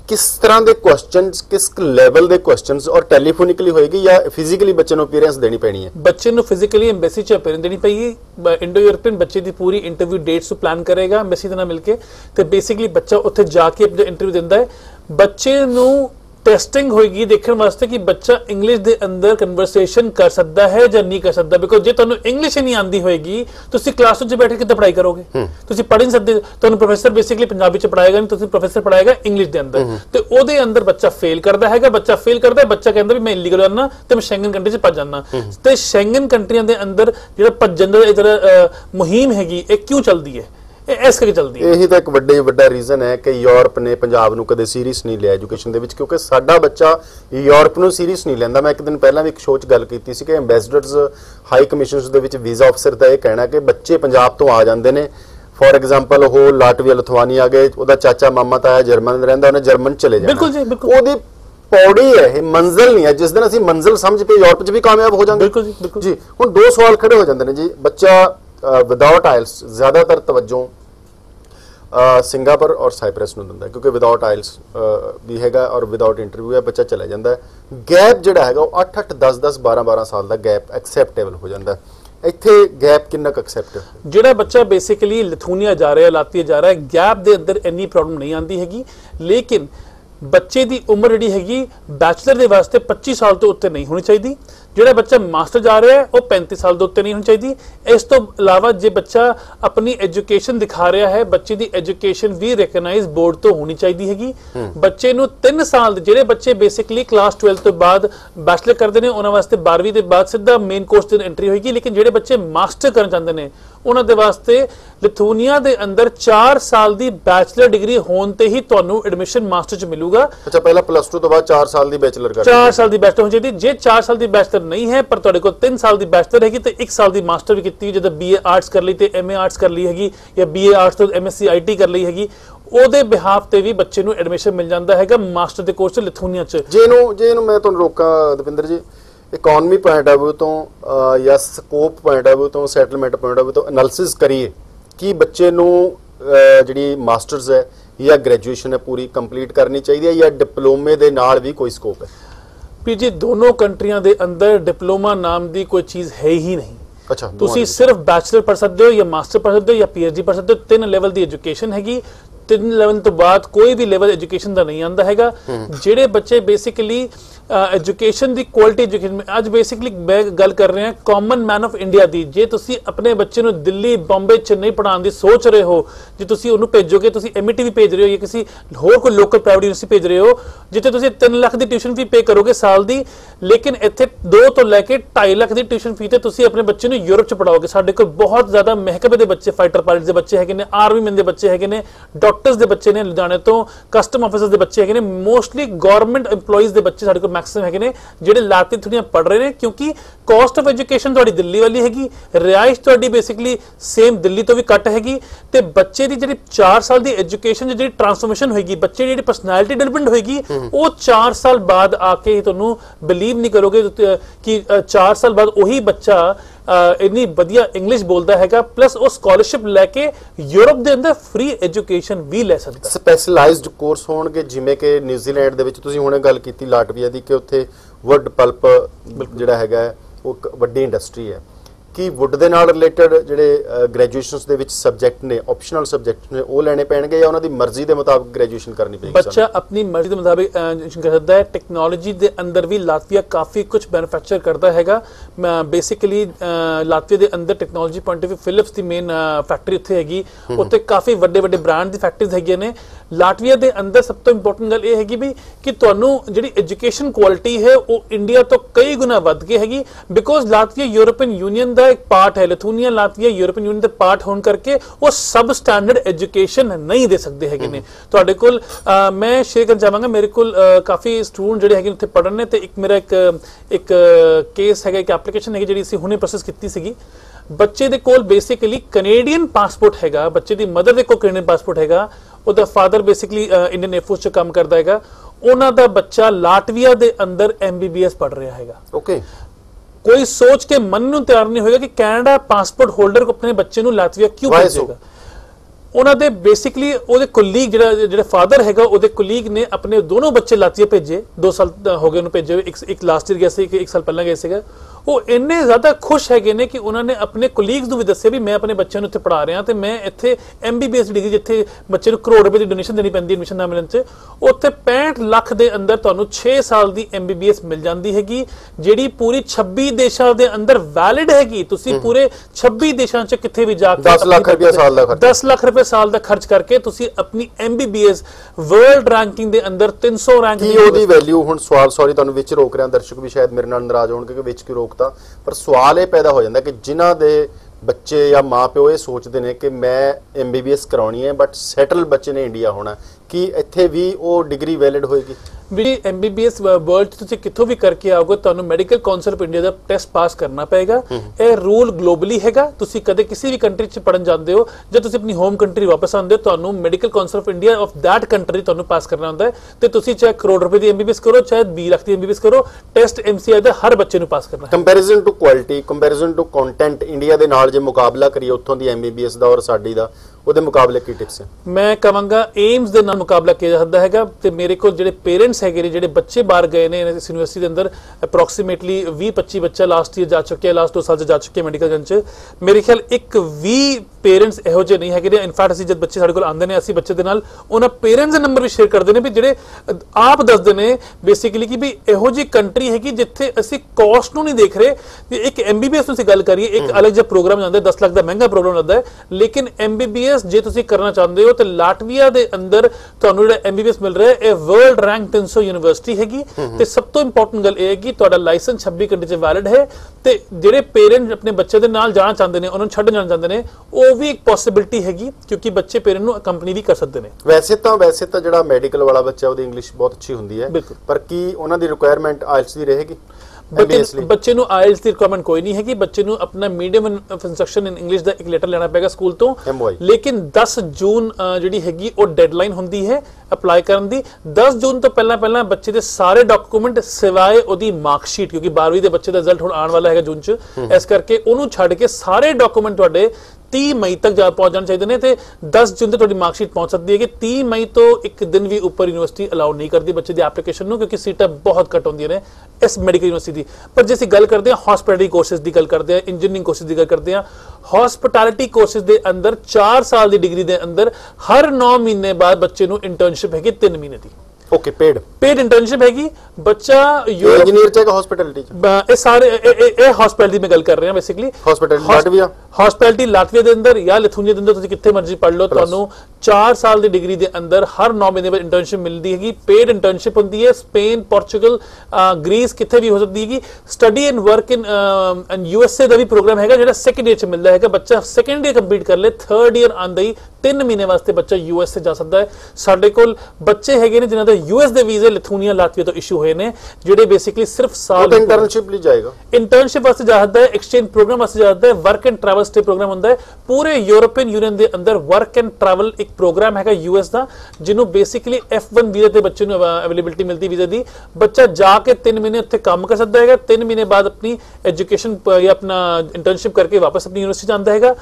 ਕਿਸ ਤਰ੍ਹਾਂ ਦੇ ਕੁਐਸਚਨਸ ਕਿਸ ਲੈਵਲ ਦੇ ਕੁਐਸਚਨਸ ਔਰ ਟੈਲੀਫੋਨਿਕਲੀ ਹੋਏਗੀ ਜਾਂ ਫਿਜ਼ੀਕਲੀ ਬੱਚੇ ਨੂੰ ਅਪੀਅਰੈਂਸ ਦੇਣੀ ਪੈਣੀ ਹੈ? ਬੱਚੇ ਨੂੰ ਫਿਜ਼ੀਕਲੀ ਐਮਬੈਸੀ ਚ ਅਪੀਅਰੈਂਸ ਦੇਣੀ ਪਈ ਇੰਡੋ ਯੂਰਪੀਅਨ ਬੱਚੇ ਦੀ ਪੂਰੀ ਇੰਟਰਵਿਊ ਡੇਟਸ ਨੂੰ ਪਲਾਨ ਕਰੇਗਾ ਐਮਬੈਸੀ ਦੇ ਨਾਲ ਮਿਲ ਕੇ। ਤੇ ਬੇਸਿਕਲੀ ਬੱਚਾ ਉੱਥੇ ਜਾ ਕੇ ਇੰਟਰਵਿਊ ਦਿੰਦਾ ਹੈ। ਬੱਚੇ ਨੂੰ ਟੈਸਟਿੰਗ ਹੋਏਗੀ ਦੇਖਣ ਵਾਸਤੇ ਕਿ ਬੱਚਾ ਇੰਗਲਿਸ਼ ਦੇ ਅੰਦਰ ਕਨਵਰਸੇਸ਼ਨ ਕਰ ਸਕਦਾ ਹੈ ਜਾਂ ਨਹੀਂ ਕਰ ਸਕਦਾ। ਬਿਕੋਜ਼ ਜੇ ਤੁਹਾਨੂੰ ਇੰਗਲਿਸ਼ ਹੀ ਨਹੀਂ ਆਂਦੀ ਹੋਏਗੀ ਤੁਸੀਂ ਕਲਾਸ ਵਿੱਚ ਬੈਠ ਕੇ ਕਿੱਦਾਂ ਪੜ੍ਹਾਈ ਕਰੋਗੇ? ਤੁਸੀਂ ਪੜ੍ਹ ਹੀ ਨਹੀਂ ਸਕਦੇ। ਤੁਹਾਨੂੰ ਪ੍ਰੋਫੈਸਰ ਬੇਸਿਕਲੀ ਪੰਜਾਬੀ ਚ ਪੜਾਏਗਾ ਨਹੀਂ ਤੁਸੀਂ ਪ੍ਰੋਫੈਸਰ ਪੜਾਏਗਾ ਇੰਗਲਿਸ਼ ਦੇ ਅੰਦਰ। ਤੇ ਉਹਦੇ ਅੰਦਰ ਬੱਚਾ ਫੇਲ ਕਰਦਾ ਹੈਗਾ ਬੱਚਾ ਫੇਲ ਕਰਦਾ ਹੈ, ਬੱਚਾ ਕਹਿੰਦਾ ਵੀ ਮੈਂ ਇਲੀਗਲ ਆਣਾ ਤੇ ਮੈਂ ਸ਼ੈਂਗਨ ਕੰਟਰੀ ਚ ਭੱਜ ਜਾਣਾ ਤੇ ਸ਼ੈਂਗਨ ਕੰਟਰੀਆਂ ਦੇ ਅੰਦਰ ਜਿਹੜਾ ਭੱਜਣ ਦਾ ਇਧਰ ਮੁਹਿੰਮ ਹੈਗੀ ਇਹ ਕਿਉਂ ਚੱਲਦੀ ਹੈ? ਇਸ ਕਰਕੇ ਚੱਲਦੀ ਹੈ। ਇਹੀ ਤਾਂ ਇੱਕ ਵੱਡੇ ਵੱਡਾ ਰੀਜ਼ਨ ਹੈ ਕਿ ਯੂਰਪ ਨੇ ਪੰਜਾਬ ਨੂੰ ਕਦੇ ਸੀਰੀਅਸ ਨਹੀਂ ਲਿਆ ਐਜੂਕੇਸ਼ਨ ਦੇ ਵਿੱਚ ਕਿਉਂਕਿ ਸਾਡਾ ਬੱਚਾ ਯੂਰਪ ਨੂੰ ਸੀਰੀਅਸ ਨਹੀਂ ਲੈਂਦਾ। ਮੈਂ ਇੱਕ ਦਿਨ ਪਹਿਲਾਂ ਵੀ ਇੱਕ ਸ਼ੋਅ 'ਚ ਗੱਲ ਕੀਤੀ ਸੀ ਕਿ ਐਮਬੈਸਡਰਸ ਹਾਈ ਕਮਿਸ਼ਨਸ ਦੇ ਵਿੱਚ ਵੀਜ਼ਾ ਅਫਸਰ ਦਾ ਇਹ ਕਹਿਣਾ ਕਿ ਬੱਚੇ ਪੰਜਾਬ ਤੋਂ ਆ ਜਾਂਦੇ ਨੇ। ਫੋਰ ਐਗਜ਼ਾਮਪਲ ਉਹ ਲਾਟਵੀਆ ਲਥਵਾਨੀ ਆ ਗਏ ਉਹਦਾ ਚਾਚਾ ਮਾਮਾ ਤਾਇਆ ਜਰਮਨ ਰਹਿੰਦਾ ਉਹਨੇ ਜਰਮਨ ਚਲੇ ਜਾਣਾ। ਬਿਲਕੁਲ ਜੀ, ਬਿਲਕੁਲ। ਉਹਦੀ ਪੌੜੀ ਹੈ ਇਹ ਮੰਜ਼ਲ ਨਹੀਂ ਹੈ। ਜਿਸ ਦਿਨ ਅਸੀਂ ਮੰਜ਼ਲ ਸਮਝ ਕੇ ਯੂਰਪ 'ਚ ਵੀ ਕਾਮਯਾਬ ਹੋ ਜਾਵਾਂਗੇ ਬਿਲਕੁਲ ਜੀ, ਬਿਲਕੁਲ। ਜੀ ਹੁਣ ਦੋ ਸਵਾਲ ਖੜੇ ਹੋ ਜਾਂਦੇ ਨੇ ਜੀ। ਬੱਚਾ ਵਿਦਆਊਟ ਆਇਲਸ ਜ਼ਿਆਦਾਤਰ ਤਵੱਜੋ ਸਿੰਗਾਪੁਰ ਔਰ ਸਾਈਪ੍ਰਸ ਨੂੰ ਦਿੰਦਾ ਕਿਉਂਕਿ ਵਿਦਆਊਟ ਆਇਲਸ ਵੀ ਹੈਗਾ ਔਰ ਵਿਦਆਊਟ ਇੰਟਰਵਿਊ ਹੈ, ਬੱਚਾ ਚਲਾ ਜਾਂਦਾ ਗੈਪ ਜਿਹੜਾ ਹੈਗਾ ਉਹ 8 8 10 10 12 12 ਸਾਲ ਦਾ ਗੈਪ ਐਕਸੈਪਟੇਬਲ ਹੋ ਜਾਂਦਾ ਇੱਥੇ ਗੈਪ ਕਿੰਨਾ ਕੁ ਐਕਸੈਪਟ ਜਿਹੜਾ ਬੱਚਾ ਬੇਸਿਕਲੀ ਲਿਥੂਨੀਆ ਜਾ ਰਿਹਾ ਲਾਤਵੀਆ ਜਾ ਰਿਹਾ ਗੈਪ ਦੇ ਅੰਦਰ ਇੰਨੀ ਪ੍ਰੋਬਲਮ ਨਹੀਂ ਆਂਦੀ ਹੈਗੀ। ਲੇਕਿਨ ਬੱਚੇ ਦੀ ਉਮਰ ਜਿਹੜੀ ਹੈਗੀ ਬੈਚਲਰ ਦੇ ਵਾਸਤੇ 25 ਸਾਲ ਤੋਂ ਉੱਤੇ ਨਹੀਂ ਹੋਣੀ ਚਾਹੀਦੀ। ਜਿਹੜਾ ਬੱਚਾ ਮਾਸਟਰ ਜਾ ਰਿਹਾ ਹੈ ਉਹ 35 ਸਾਲ ਦੇ ਉੱਤੇ ਨਹੀਂ ਹੋਣੀ ਚਾਹੀਦੀ। ਇਸ ਤੋਂ ਇਲਾਵਾ ਜੇ ਬੱਚਾ ਆਪਣੀ ਐਜੂਕੇਸ਼ਨ ਦਿਖਾ ਰਿਹਾ ਹੈ ਬੱਚੇ ਦੀ ਐਜੂਕੇਸ਼ਨ ਵੀ ਰੈਕਗਨਾਈਜ਼ ਬੋਰਡ ਤੋਂ ਹੋਣੀ ਚਾਹੀਦੀ ਹੈਗੀ। ਬੱਚੇ ਨੂੰ 3 ਸਾਲ ਦੇ ਜਿਹੜੇ ਬੱਚੇ ਬੇਸਿਕਲੀ ਕਲਾਸ 12 ਤੋਂ ਬਾਅਦ ਬੈਚਲਰ ਕਰਦੇ ਨੇ ਉਹਨਾਂ ਵਾਸਤੇ 12ਵੀਂ ਦੇ ਬਾਅਦ ਸਿੱਧਾ ਮੇਨ ਕੋਰਸ ਦੀ ਐਂਟਰੀ ਹੋਏਗੀ। ਲੇਕਿਨ ਜਿਹੜੇ ਬੱਚੇ ਮਾਸਟਰ ਕਰਨ ਚਾਹੁੰਦੇ ਨੇ ਉਹਨਾਂ ਦੇ ਵਾਸਤੇ ਲਿਥੂਨੀਆ ਦੇ ਅੰਦਰ 4 ਸਾਲ ਦੀ ਬੈਚਲਰ ਡਿਗਰੀ ਹੋਣ ਤੇ ਹੀ ਤੁਹਾਨੂੰ ਐਡਮਿਸ਼ਨ ਮਾਸਟਰ ਚ ਮਿਲੂਗਾ। ਅੱਛਾ ਪਹਿਲਾਂ ਪਲੱਸ 2 ਤੋਂ ਬਾਅਦ 4 ਸਾਲ ਦੀ ਬੈਚਲਰ ਕਰ 4 ਸਾਲ ਦੀ ਬੈਚਲਰ ਹੋਣੀ ਚਾਹੀਦੀ। ਜੇ 4 ਸਾਲ ਦੀ ਬੈਚਲਰ ਨਹੀਂ ਹੈ, ਪਰ ਤੁਹਾਡੇ ਕੋਲ 3 ਸਾਲ ਦੀ ਬੈਚਲਰ ਹੈਗੀ ਤੇ 1 ਸਾਲ ਦੀ ਮਾਸਟਰ ਵੀ ਕੀਤੀ ਜਦੋਂ ਬੀਏ ਆਰਟਸ ਕਰ ਲਈ ਤੇ ਐਮਏ ਆਰਟਸ ਕਰ ਲਈ ਹੈਗੀ ਜਾਂ ਬੀਏ ਆਰਟਸ ਤੋਂ ਐਮਐਸਸੀ ਆਈਟੀ ਕਰ ਲਈ ਹੈਗੀ। ਉਹਦੇ ਬਿਹਾਫ ਤੇ ਵੀ ਬੱਚੇ ਨੂੰ ਐਡਮਿਸ਼ਨ ਮਿਲ ਜਾਂਦਾ ਹੈਗਾ ਮਾਸਟਰ ਦੇ ਕੋਰਸ ਚ ਲਿਥੂਨੀਆ ਚ। ਜੇ ਇਹਨੂੰ ਜੇ ਇਹਨੂੰ ਮੈਂ ਤੁਹਾਨੂੰ ਰੋਕਾਂ, ਦਵਿੰਦਰ ਜੀ ਇਕਨੋਮੀ ਪੁਆਇੰਟ ਆਫ View ਤੋਂ ਜਾਂ ਸਕੋਪ ਪੁਆਇੰਟ ਆਫ View ਤੋਂ ਸੈਟਲਮੈਂਟ ਪੁਆਇੰਟ ਆਫ View ਤੋਂ ਐਨਾਲਿਸਿਸ ਕਰੀਏ, ਕਿ ਬੱਚੇ ਨੂੰ ਜਿਹੜੀ ਮਾਸਟਰਸ ਹੈ ਜਾਂ ਗ੍ਰੈਜੂਏਸ਼ਨ ਹੈ ਪੂਰੀ ਕੰਪਲੀਟ ਕਰਨੀ ਚਾਹੀਦੀ ਹੈ ਜਾਂ ਡਿਪਲੋਮੇ ਦੇ ਨਾਲ ਵੀ ਕੋਈ ਸਕੋਪ ਹੈ? ਵੀ ਜੀ ਦੋਨੋਂ ਕੰਟਰੀਆਂ ਦੇ ਅੰਦਰ ਡਿਪਲੋਮਾ ਨਾਮ ਦੀ ਕੋਈ ਚੀਜ਼ ਹੈ ਹੀ ਨਹੀਂ। ਅੱਛਾ ਤੁਸੀਂ। ਸਿਰਫ ਬੈਚਲਰ ਪੜ੍ਹ ਸਕਦੇ ਹੋ ਜਾਂ ਮਾਸਟਰ ਪੜ੍ਹ ਸਕਦੇ ਹੋ ਜਾਂ ਪੀਐਚਡੀ ਪੜ੍ਹ ਸਕਦੇ ਹੋ ਤਿੰਨ ਲੈਵਲ ਦੀ ਐਜੂਕੇਸ਼ਨ ਹੈਗੀ। ਤਿੰਨ ਲੈਵਲ ਤੋਂ ਬਾਅਦ ਕੋਈ ਵੀ ਲੈਵਲ ਐਜੂਕੇਸ਼ਨ ਦਾ ਨਹੀਂ ਆਂਦਾ ਹੈਗਾ। ਜਿਹੜੇ ਬੱਚੇ ਬੇਸਿਕਲੀ ਐਜੂਕੇਸ਼ਨ ਦੀ ਕੁਆਲਿਟੀ ਐਜੂਕੇਸ਼ਨ ਅੱਜ ਬੇਸਿਕਲੀ ਮੈਂ ਗੱਲ ਕਰ ਰਿਹਾ ਕਾਮਨ ਮੈਨ ਆਫ ਇੰਡੀਆ ਦੀ। ਜੇ ਤੁਸੀਂ ਆਪਣੇ ਬੱਚੇ ਨੂੰ ਦਿੱਲੀ, ਬੰਬੇ, ਚੇਨਈ ਪੜਾਉਣ ਦੀ ਸੋਚ ਰਹੇ ਹੋ, ਜੇ ਤੁਸੀਂ ਉਹਨੂੰ ਭੇਜੋਗੇ, ਤੁਸੀਂ ਐਮਈਟੀ ਵੀ ਭੇਜ ਰਹੇ ਹੋ, ਜਾਂ ਕਿਸੇ ਹੋਰ ਕੋਈ ਲੋਕਲ ਪ੍ਰਾਈਵੇਟ ਯੂਨੀਵਰਸਿਟੀ ਭੇਜ ਰਹੇ ਹੋ, ਜਿੱਥੇ ਤੁਸੀਂ 3 ਲੱਖ ਦੀ ਟਿਊਸ਼ਨ ਫੀ ਪੇ ਕਰੋਗੇ ਸਾਲ ਦੀ, ਲੇਕਿਨ ਇੱਥੇ 2 ਤੋਂ ਲੈ ਕੇ 2.5 ਲੱਖ ਦੀ ਟਿਊਸ਼ਨ ਫੀ ਤੇ ਤੁਸੀਂ ਆਪਣੇ ਬੱਚੇ ਨੂੰ ਯੂਰਪ ਚ ਪੜਾਓਗੇ ਸਾਡੇ ਕੋਲ ਬਹੁਤ ਜ਼ਿਆਦਾ ਮਹਿਕਮੇ ਦੇ ਬੱਚੇ ਫਾਈਟਰ ਪਾਇਲਟ ਦੇ ਬੱਚੇ ਹੈਗੇ ਨੇ ਆਰਮੀ ਮੈਨ ਦੇ ਬੱਚੇ ਹੈਗੇ ਨੇ ਡਾਕਟਰਸ ਦੇ ਬੱਚੇ ਨੇ ਲੁਧਿਆਣੇ ਤੋਂ ਕਸਟਮ ਆਫੀਸਰਸ ਦੇ ਬੱਚੇ ਹੈਗੇ ਨੇ ਮੋਸਟਲੀ ਗਵਰਨਮੈਂਟ EMPLOYEES ਦੇ ਬੱਚੇ ਸਾਡੇ ਕੋਲ ਮੈਕਸਿਮਮ ਹੈਗੇ ਨੇ ਜਿਹੜੇ ਲਾਤੀ ਥੋੜੀਆਂ ਪੜ ਰਹੇ ਨੇ ਕਿਉਂਕਿ ਕਾਸਟ ਆਫ ਐਜੂਕੇਸ਼ਨ ਤੁਹਾਡੀ ਦਿੱਲੀ ਵਾਲੀ ਹੈਗੀ ਰਿਹਾਇਸ਼ ਤੁਹਾਡੀ ਬੇਸਿਕਲੀ ਸੇਮ ਦਿੱਲੀ ਤੋਂ ਵੀ ਘੱਟ ਹੈਗੀ ਤੇ ਬੱਚੇ ਦੀ ਜਿਹੜੀ 4 ਸਾਲ ਦੀ ਐਜੂਕੇਸ਼ਨ ਜਿਹੜੀ ਟਰਾਂਸਫਰਮੇਸ਼ਨ ਹੋਏਗੀ ਬੱਚੇ ਦੀ ਜਿਹੜੀ ਪਰਸਨੈਲਿਟੀ ਡਿਵੈਲਪਮੈਂਟ ਹੋਏਗੀ ਉਹ 4 ਸਾਲ ਬਾਅਦ ਆ ਕੇ ਹੀ ਤੁਹਾਨੂੰ ਬਲੀਵ ਨਹੀਂ ਕਰੋਗੇ ਕਿ 4 ਸਾਲ ਬਾਅਦ ਉਹੀ ਬੱਚਾ ਇੰਨੀ ਵਧੀਆ ਇੰਗਲਿਸ਼ ਬੋਲਦਾ ਹੈਗਾ ਪਲੱਸ ਉਹ ਸਕਾਲਰਸ਼ਿਪ ਲੈ ਕੇ ਯੂਰਪ ਦੇ ਅੰਦਰ ਫ੍ਰੀ ਐਜੂਕੇਸ਼ਨ ਵੀ ਲੈ ਸਕਦਾ। ਸਪੈਸ਼ਲਾਈਜ਼ਡ ਕੋਰਸ ਹੋਣਗੇ ਜਿਵੇਂ ਕਿ ਨਿਊਜ਼ੀਲੈਂਡ ਦੇ ਵਿੱਚ ਤੁਸੀਂ ਹੁਣੇ ਗੱਲ ਕੀਤੀ ਲਾਟਵੀਆ ਦੀ ਕਿ ਉੱਥੇ ਵੁੱਡ ਪਲਪ ਜਿਹੜਾ ਹੈਗਾ ਉਹ ਇੱਕ ਵੱਡੀ ਇੰਡਸਟਰੀ ਹੈ ਕੀ ਵੁੱਡ ਦੇ ਨਾਲ ਰਿਲੇਟਡ ਜਿਹੜੇ ਗ੍ਰੈਜੂਏਸ਼ਨਸ ਦੇ ਵਿੱਚ ਸਬਜੈਕਟ ਨੇ ਆਪਸ਼ਨਲ ਸਬਜੈਕਟ ਨੇ ਉਹ ਲੈਣੇ ਪੈਣਗੇ ਜਾਂ ਉਹਨਾਂ ਦੀ ਮਰਜ਼ੀ ਦੇ ਮੁਤਾਬਕ ਗ੍ਰੈਜੂਏਸ਼ਨ ਕਰਨੀ ਪਏਗੀ ਬੱਚਾ ਆਪਣੀ ਮਰਜ਼ੀ ਦੇ ਮੁਤਾਬਿਕ ਅਹ, ਕਰਦਾ ਹੈ। ਟੈਕਨੋਲੋਜੀ ਦੇ ਅੰਦਰ ਵੀ ਲਾਤਵੀਆ ਕਾਫੀ ਕੁਝ ਮੈਨੂਫੈਕਚਰ ਕਰਦਾ ਹੈਗਾ। ਬੇਸਿਕਲੀ ਲਾਤਵੀਆ ਦੇ ਅੰਦਰ ਟੈਕਨੋਲੋਜੀ ਪੁਆਇੰਟ ਆਫ ਫਿਲਿਪਸ ਦੀ ਮੇਨ ਫੈਕਟਰੀ ਉੱਥੇ ਹੈਗੀ। ਉੱਥੇ ਕਾਫੀ ਵੱਡੇ ਵੱਡੇ ਬ੍ਰਾਂਡ ਦੀ ਫੈਕਟਰੀਜ਼ ਹੈਗੀਆਂ ਨੇ। ਲਾਟਵੀਆ ਦੇ ਅੰਦਰ ਸਭ ਤੋਂ ਇੰਪੋਰਟੈਂਟ ਗੱਲ ਇਹ ਹੈਗੀ ਵੀ ਕਿ ਤੁਹਾਨੂੰ ਜਿਹੜੀ ਐਜੂਕੇਸ਼ਨ ਕੁਆਲਿਟੀ ਹੈ, ਉਹ ਇੰਡੀਆ ਤੋਂ ਕਈ ਗੁਣਾ ਵੱਧ ਕੇ ਹੈਗੀ ਬਿਕੋਜ਼ ਲਾਟਵੀਆ ਯੂਰੋਪੀਅਨ ਯੂਨੀਅਨ ਦਾ ਇੱਕ ਪਾਰਟ ਹੈ ਲਿਥੂਨੀਆ ਲਾਟਵੀਆ ਯੂਰੋਪੀਅਨ ਯੂਨੀਅਨ ਦਾ ਪਾਰਟ ਹੋਣ ਕਰਕੇ ਉਹ ਸਬ ਸਟੈਂਡਰਡ ਐਜੂਕੇਸ਼ਨ ਨਹੀਂ ਦੇ ਸਕਦੇ ਹੈਗੇ ਨੇ। ਤੁਹਾਡੇ ਕੋਲ ਮੈਂ ਸ਼ੇਅਰ ਕਰਨ ਚਾਹਾਂਗਾ ਮੇਰੇ ਕੋਲ ਕਾਫੀ ਸਟੂਡੈਂਟ ਜਿਹੜੇ ਹੈਗੇ ਨੇ ਉੱਥੇ ਪੜ੍ਹਨ ਨੇ ਤੇ ਇੱਕ ਮੇਰਾ ਇੱਕ ਇੱਕ ਕੇਸ ਹੈਗਾ, ਇੱਕ ਐਪਲੀਕੇਸ਼ਨ ਹੈਗੀ ਜਿਹੜੀ ਅਸੀਂ ਹੁਣੇ ਪ੍ਰੋਸੈਸ ਕੀਤੀ ਸੀਗੀ। ਬੱਚੇ ਦੇ ਕੋਲ ਬੇਸਿਕਲੀ ਕੈਨੇਡੀਅਨ ਪਾਸਪੋਰਟ ਹੈਗਾ, ਬੱਚੇ ਦੀ ਮਦਰ ਦੇ ਕੋਲ ਕੈਨੇਡੀਅਨ ਪਾਸਪੋਰਟ ਹੈਗਾ ਉਹਦਾ ਫਾਦਰ ਬੇਸਿਕਲੀ ਇੰਡੀਅਨ 에ਅਰਫੋਰਸ 'ਚ ਕੰਮ ਕਰਦਾ ਹੈਗਾ। ਉਹਨਾਂ ਦਾ ਬੱਚਾ ਲਾਟਵੀਆ ਦੇ ਅੰਦਰ ਐਮਬੀਬੀਐਸ ਪੜ੍ਹ ਰਿਹਾ ਹੈਗਾ। ਓਕੇ ਕੋਈ ਸੋਚ ਕੇ ਮਨ ਨੂੰ ਤਿਆਰ ਨਹੀਂ ਹੋਏਗਾ ਕਿ ਕੈਨੇਡਾ ਪਾਸਪੋਰਟ ਹੋਲਡਰ ਆਪਣੇ ਬੱਚੇ ਨੂੰ ਲਾਟਵੀਆ ਕਿਉਂ? ਭੇਜੇਗਾ? ਉਹਨਾਂ ਦੇ ਬੇਸਿਕਲੀ ਉਹਦੇ ਕੁਲੀਗ ਜਿਹੜਾ ਜਿਹੜਾ ਫਾਦਰ ਹੈਗਾ ਉਹਦੇ ਕੁਲੀਗ ਨੇ ਆਪਣੇ ਦੋਨੋਂ ਬੱਚੇ ਲਾਤਵੀਆ ਭੇਜੇ। 2 ਸਾਲ ਹੋ ਗਏ ਉਹਨੂੰ ਭੇਜੇ। ਇੱਕ ਇੱਕ ਲਾਸਟ ਈਅਰ ਗਿਆ ਸੀ ਇੱਕ ਸਾਲ ਪਹਿਲਾਂ ਗਿਆ ਸੀਗਾ। ਉਹ ਇੰਨੇ ਜ਼ਿਆਦਾ ਖੁਸ਼ ਹੈਗੇ ਨੇ ਕਿ ਉਹਨਾਂ ਨੇ ਆਪਣੇ ਕੁਲੀਗਸ ਨੂੰ ਵੀ ਦੱਸਿਆ ਵੀ ਮੈਂ ਆਪਣੇ ਬੱਚਿਆਂ ਨੂੰ ਇੱਥੇ ਪੜ੍ਹਾ ਰਿਹਾ ਤੇ ਮੈਂ ਇੱਥੇ ਐਮਬੀਬੀਐਸ ਡਿਗਰੀ ਜਿੱਥੇ ਬੱਚੇ ਨੂੰ ਕਰੋੜ ਰੁਪਏ ਦੀ ਡੋਨੇਸ਼ਨ ਦੇਣੀ ਪੈਂਦੀ ਐਡਮਿਸ਼ਨ ਨਾ ਮਿਲਣ 'ਚ ਉੱਥੇ 65 ਲੱਖ ਦੇ ਅੰਦਰ ਤੁਹਾਨੂੰ 6 ਸਾਲ ਦੀ ਐਮਬੀਬੀਐਸ ਮਿਲ ਜਾਂਦੀ ਹੈਗੀ ਜਿਹੜੀ ਪੂਰੀ 26 ਦੇਸ਼ਾਂ ਦੇ ਅੰਦਰ ਵੈਲਿਡ ਹੈਗੀ ਤੁਸੀਂ ਪੂਰੇ 26 ਦੇਸ਼ਾਂ 'ਚ ਕਿੱਥੇ ਵੀ ਜਾ ਕੇ 10 ਲੱਖ ਰੁਪਇਆ ਸਾਲ ਦਾ ਖਰਚਾ। 10 ਲੱਖ ਰੁਪਏ ਸਾਲ ਦਾ ਖਰਚ ਕਰਕੇ ਤੁਸੀਂ ਆਪਣੀ ਐਮਬੀਬੀਐਸ ਵਰਲਡ ਰੈਂਕਿੰਗ ਦੇ ਅੰਦਰ 300 ਰੈਂਕ ਕੀ ਉਹਦੀ ਵੈਲਿਊ ਹੁਣ ਸਵਾਲ ਸੌਰੀ ਤੁਹਾਨੂੰ ਵਿੱਚ ਰੋਕ ਰਿਹਾ ਦਰਸ਼ਕ ਵੀ ਸ਼ਾਇਦ ਮੇਰੇ ਨਾਲ ਨਾਰਾਜ਼ ਹੋਣਗੇ ਕਿ ਵਿੱਚ ਕਿਉਂ ਰੋਕਤਾ ਪਰ ਸਵਾਲ ਇਹ ਪੈਦਾ ਹੋ ਜਾਂਦਾ ਕਿ ਜਿਨ੍ਹਾਂ ਦੇ ਬੱਚੇ ਜਾਂ ਮਾਪਿਓ ਇਹ ਸੋਚਦੇ ਨੇ ਕਿ ਮੈਂ ਐਮਬੀਬੀਐਸ ਕਰਾਉਣੀ ਹੈ ਬਟ ਸੈਟਲ ਬੱਚੇ ਨੇ ਇੰਡੀਆ ਹੋਣਾ। ਕੀ ਇੱਥੇ ਵੀ ਉਹ ਡਿਗਰੀ ਵੈਲਿਡ ਹੋਏਗੀ? ਵੀ ਐਮਬੀਬੀਐਸ ਵਰਲਡ ਤੁਸੀਂ ਕਿੱਥੋਂ ਵੀ ਕਰਕੇ ਆਓਗੇ ਤੁਹਾਨੂੰ ਮੈਡੀਕਲ ਕਾਉਂਸਲ ਆਫ ਇੰਡੀਆ ਦਾ ਟੈਸਟ ਪਾਸ ਕਰਨਾ ਪਏਗਾ। ਇਹ ਰੂਲ ਗਲੋਬਲੀ ਹੈਗਾ। ਤੁਸੀਂ ਕਦੇ ਕਿਸੇ ਵੀ ਕੰਟਰੀ 'ਚ ਪੜਨ ਜਾਂਦੇ ਹੋ ਜੇ ਤੁਸੀਂ ਆਪਣੀ ਹੋਮ ਕੰਟਰੀ ਵਾਪਸ ਆਉਂਦੇ ਹੋ ਤੁਹਾਨੂੰ Medical Council of India of that country ਤੁਹਾਨੂੰ ਪਾਸ ਕਰਨਾ ਹੁੰਦਾ ਹੈ। ਤੇ ਤੁਸੀਂ ਚਾਹੇ ਕਰੋੜ ਰੁਪਏ ਦੀ ਐਮਬੀਬੀਐਸ ਕਰੋ ਚਾਹੇ 20 ਲੱਖ ਦੀ ਐਮਬੀਬੀਐਸ ਕਰੋ ਟੈਸਟ ਐਮਸੀਆਈ ਦਾ ਹਰ ਬੱਚੇ ਨੂੰ ਪਾਸ ਕਰਨਾ ਹੈ। Comparison to quality comparison to content India ਦੇ ਨਾਲ ਜੇ ਮੁਕਾਬਲਾ ਕਰੀਏ ਉੱਥੋਂ ਦੀ ਐਮਬੀਬੀਐਸ ਦਾ ਔਰ ਸਾਡੀ ਦਾ ਉਹਦੇ ਮੁਕਾਬਲੇ ਕੀ ਟਿਪਸ ਹੈ? ਮੈਂ ਕਹਾਂਗਾ ਏਮਸ ਦੇ ਨਾਲ ਮੁਕਾਬਲਾ ਕੀਤਾ ਜਾ ਸਕਦਾ ਹੈਗਾ ਤੇ ਮੇਰੇ ਕੋਲ ਜਿਹੜੇ ਪੇਰੈਂਟਸ ਹੈਗੇ ਨੇ, ਜਿਹੜੇ ਬੱਚੇ ਬਾਹਰ ਗਏ ਨੇ ਇਸ ਯੂਨੀਵਰਸਿਟੀ ਦੇ ਅੰਦਰ ਅਪਰੋਕਸੀਮੇਟਲੀ 20 25 ਬੱਚਾ ਲਾਸਟ ਈਅਰ ਜਾ ਚੁੱਕਿਆ ਲਾਸਟ ਦੋ ਸਾਲ 'ਚ ਜਾ ਚੁੱਕੇ ਮੈਡੀਕਲ ਗਨ 'ਚ ਮੇਰੇ ਖਿਆਲ ਇੱਕ ਵੀ ਪੇਰੈਂਟਸ ਇਹੋ ਜਿਹੇ ਨਹੀਂ ਹੈਗੇ ਨੇ। ਇਨਫੈਕਟ ਅਸੀਂ ਜਦ ਬੱਚੇ ਸਾਡੇ ਕੋਲ ਆਉਂਦੇ ਨੇ ਅਸੀਂ ਬੱਚੇ ਦੇ ਨਾਲ ਉਹਨਾਂ ਪੇਰੈਂਟਸ ਦੇ ਨੰਬਰ ਵੀ ਸ਼ੇਅਰ ਕਰਦੇ ਨੇ ਵੀ ਜਿਹੜੇ ਆਪ ਦੱਸਦੇ ਨੇ ਬੇਸਿਕਲੀ ਕਿ ਵੀ ਇਹੋ ਜਿਹੀ ਕੰਟਰੀ ਹੈਗੀ ਜਿੱਥੇ ਅਸੀਂ ਕਾਸਟ ਨੂੰ ਨਹੀਂ ਦੇਖ ਰਹੇ। ਵੀ ਇੱਕ ਐਮਬੀਬੀਐਸ ਤੁਸੀਂ ਗੱਲ ਕਰੀਏ ਇੱਕ ਅਲੱਗ ਜਿਹਾ ਪ੍ਰੋਗਰਾਮ ਜਾਂਦਾ ਹੈ 10 ਲੱਖ ਦਾ ਮਹਿੰਗਾ ਪ੍ਰੋਗਰਾਮ ਲੱਗਦਾ ਹੈ। ਲੇਕਿਨ ਐਮਬੀਬੀਐਸ ਜੇ ਤੁਸੀਂ ਕਰਨਾ ਚਾਹੁੰਦੇ ਹੋ ਤੇ ਲਾਟਵੀਆ ਦੇ ਅੰਦਰ ਤੁਹਾਨੂੰ ਜਿਹੜਾ ਐਮਬੀਬੀਐਸ ਮਿਲ ਰਿਹਾ ਹੈ ਇਹ ਵਰਲਡ ਰੈਂਕ 300 ਯੂਨੀਵਰਸਿਟੀ ਹੈਗੀ। ਤੇ ਸਭ ਤੋਂ ਇੰਪੋਰਟੈਂਟ ਗੱਲ ਇਹ ਹੈ ਕਿ ਤੁਹਾਡਾ ਲਾਇਸੈਂਸ 26 ਕੰਟਰੀ 'ਚ ਵੈਲਿਡ ਹੈ। ਤੇ ਜਿਹੜੇ ਪੇਰੈਂਟ ਆਪਣੇ ਬੱਚੇ ਦੇ ਨਾਲ ਜਾਣਾ ਚਾਹੁੰਦੇ ਨੇ ਉਹਨਾਂ ਨੂੰ ਛੱਡ ਜਾਣਾ ਚਾਹੁੰਦੇ ਨੇ ਉਹ ਵੀ ਇੱਕ ਪੋਸਿਬਿਲਿਟੀ ਹੈਗੀ ਕਿਉਂਕਿ ਬੱਚੇ ਪੇਰੈਂਟ ਨੂੰ ਕੰਪਨੀ ਵੀ ਕਰ ਸਕਦੇ ਨੇ। ਵੈਸੇ ਤਾਂ ਵੈਸੇ ਤਾਂ ਜਿਹੜਾ ਮੈਡੀਕਲ ਵਾਲਾ ਬੱਚਾ ਉਹਦੀ ਇੰਗਲਿਸ਼ ਬਹੁਤ ਅੱਛੀ ਹੁੰਦੀ ਹੈ। ਪਰ ਕੀ ਉਹਨਾਂ ਦੀ ਰਿਕੁਆਇਰਮੈਂਟ ਆਇਲਸ ਦੀ ਰਹੇਗੀ? ਬੱਚੇ ਨੂੰ ਆਇਲਸ ਦੀ ਰਿਕੁਆਇਰਮੈਂਟ ਕੋਈ ਨਹੀਂ ਹੈਗੀ। ਬੱਚੇ ਨੂੰ ਆਪਣਾ medium of instruction in English ਦਾ ਇੱਕ ਲੈਟਰ ਲੈਣਾ ਪਏਗਾ ਸਕੂਲ ਤੋਂ। ਲੇਕਿਨ 10 ਜੂਨ ਜਿਹੜੀ ਹੈਗੀ ਉਹ ਡੈਡਲਾਈਨ ਹੁੰਦੀ ਹੈ ਅਪਲਾਈ ਕਰਨ ਦੀ। 10 ਜੂਨ ਤੋਂ ਪਹਿਲਾਂ ਪਹਿਲਾਂ ਬੱਚੇ ਦੇ ਸਾਰੇ ਡਾਕੂਮੈਂਟ ਸਿਵਾਏ ਉਹਦੀ ਮਾਰਕਸ਼ੀਟ ਕਿਉਂਕਿ 12ਵੀਂ ਦੇ ਬੱਚੇ ਦਾ ਰਿਜ਼ਲਟ ਹੁਣ ਆਉਣ ਵਾਲਾ ਹੈਗਾ ਜੂਨ ਚ। ਇਸ ਕਰਕੇ ਉਹਨੂੰ ਛੱਡ ਕੇ ਸਾਰੇ ਡਾਕੂਮੈਂਟ ਤੁਹਾਡੇ 30 ਮਈ ਤੱਕ ਜਾ ਪਹੁੰਚ ਜਾਣੇ ਚਾਹੀਦੇ ਨੇ ਤੇ 10 ਜੂਨ ਤੱਕ ਤੁਹਾਡੀ ਮਾਰਕਸ਼ੀਟ ਪਹੁੰਚ ਸਕਦੀ ਹੈ ਕਿ 30 ਮਈ ਤੋਂ ਇੱਕ ਦਿਨ ਵੀ ਉੱਪਰ ਯੂਨੀਵਰਸਿਟੀ ਅਲਾਉ ਨਹੀਂ ਕਰਦੀ ਬੱਚੇ ਦੀ ਐਪਲੀਕੇਸ਼ਨ ਨੂੰ, ਕਿਉਂਕਿ ਸੀਟਾਂ ਬਹੁਤ ਘੱਟ ਹੁੰਦੀਆਂ ਨੇ ਇਸ ਮੈਡੀਕਲ ਯੂਨੀਵਰਸਿਟੀ ਦੀ। ਪਰ ਜੇ ਅਸੀਂ ਗੱਲ ਕਰਦੇ ਹਾਂ ਹਸਪੀਟੈਲਿਟੀ ਕੋਰਸਸ ਦੀ ਗੱਲ ਕਰਦੇ ਹਾਂ ਇੰਜੀਨੀਅਰਿੰਗ ਕੋਰਸਸ ਦੀ ਗੱਲ ਕਰਦੇ ਹਾਂ ਹਸਪੀਟੈਲਿਟੀ ਕੋਰਸਸ ਦੇ ਅੰਦਰ 4 ਸਾਲ ਦੀ ਡਿਗਰੀ ਦੇ ਅੰਦਰ ਹਰ 9 ਮਹੀਨੇ ਬਾਅਦ ਬੱਚੇ ਨੂੰ ਇੰਟਰਨਸ਼ਿਪ ਹੈਗੀ 3 ਮਹੀਨੇ ਦੀ। ਓਕੇ ਪੇਡ ਪੇਡ ਇੰਟਰਨਸ਼ਿਪ ਹੈਗੀ ਬੱਚਾ ਇੰਜੀਨੀਅਰ ਚ ਹੈ ਕਿ ਹਸਪੀਟੈਲਿਟੀ ਚ? ਇਹ ਸਾਰੇ ਇਹ- ਹਸਪੀਟੈਲਿਟੀ ਮੈਂ ਗੱਲ ਕਰ ਰਿਹਾ basically Hospitality Latvia? Hospitality Latvia ਦੇ ਅੰਦਰ ਜਾਂ ਲਿਥੂਨੀਆ ਦੇ ਅੰਦਰ ਤੁਸੀਂ ਕਿੱਥੇ ਮਰਜ਼ੀ ਪੜ ਲਓ ਤੁਹਾਨੂੰ 4 ਸਾਲ ਦੀ ਡਿਗਰੀ ਦੇ ਅੰਦਰ ਹਰ 9 ਮਹੀਨੇ ਬਾਅਦ ਇੰਟਰਨਸ਼ਿਪ ਮਿਲਦੀ ਹੈਗੀ। ਪੇਡ ਇੰਟਰਨਸ਼ਿਪ ਹੁੰਦੀ ਹੈ। ਸਪੇਨ ਪੋਰਚੁਗਲ ਗ੍ਰੀਸ ਕਿੱਥੇ ਵੀ ਹੋ ਸਕਦੀ ਹੈਗੀ। Study and work in and USA ਦਾ ਵੀ ਪ੍ਰੋਗਰਾਮ ਹੈਗਾ ਜਿਹੜਾ ਸੈਕੰਡ ਈਅਰ ਚ ਮਿਲਦਾ ਹੈਗਾ। ਬੱਚਾ ਸੈਕੰਡ ਈਅਰ ਕੰਪਲੀਟ ਕਰ ਲੇ ਥਰਡ ਈਅਰ ਆਂਦਾ ਹੀ 3 ਮਹੀਨੇ ਵਾਸਤੇ ਬੱਚਾ ਯੂਐਸਏ ਜਾ ਸਕਦਾ ਹੈ। ਸਾਡੇ ਕੋਲ ਬੱਚੇ ਹੈਗੇ ਨੇ ਜਿਨ੍ਹਾਂ ਦੇ ਯੂਐਸ ਦੇ ਵੀਜ਼ੇ ਲਿਥੂਨੀਆ ਲਾਟਵੀਆ ਤੋਂ ਇਸ਼ੂ ਹੋਏ ਨੇ ਜਿਹੜੇ ਬੇਸਿਕਲੀ ਸਿਰਫ ਸਾਲ ਇੰਟਰਨਸ਼ਿਪ ਲਈ ਜਾਏਗਾ। ਇੰਟਰਨਸ਼ਿਪ ਵਾਸਤੇ ਜਾ ਸਕਦਾ ਹੈ ਐਕਸਚੇਂਜ ਪ੍ਰੋਗਰਾਮ ਵਾਸਤੇ ਜਾ ਸਕਦਾ ਹੈ work and travel stay programme ਹੁੰਦਾ ਹੈ। ਪੂਰੇ ਯੂਰੋਪੀਅਨ ਯੂਨੀਅਨ ਦੇ ਅੰਦਰ ਵਰਕ ਐਂਡ ਟਰੈਵਲ ਇੱਕ ਪ੍ਰੋਗਰਾਮ ਹੈਗਾ ਯੂਐਸ ਦਾ, ਜਿਹਨੂੰ ਬੇਸਿਕਲੀ F1 ਵੀਜ਼ਾ ਤੇ ਬੱਚੇ ਨੂੰ ਅਵੇਲੇਬਿਲਿਟੀ ਮਿਲਦੀ ਵੀਜ਼ਾ ਦੀ। ਬੱਚਾ ਜਾ ਕੇ 3 ਮਹੀਨੇ ਉੱਥੇ ਕੰਮ ਕਰ ਸਕਦਾ ਹੈਗਾ 3 ਮਹੀਨੇ ਬਾਅਦ ਆਪਣੀ ਐਜੂਕੇਸ਼ਨ ਜਾਂ ਆਪਣਾ ਇੰਟਰਨਸ਼ਿਪ ਕਰਕੇ ਵਾਪਸ ਆਪਣੀ ਯੂਨੀਵਰਸਿਟੀ ਜਾਂਦਾ ਹੈਗਾ।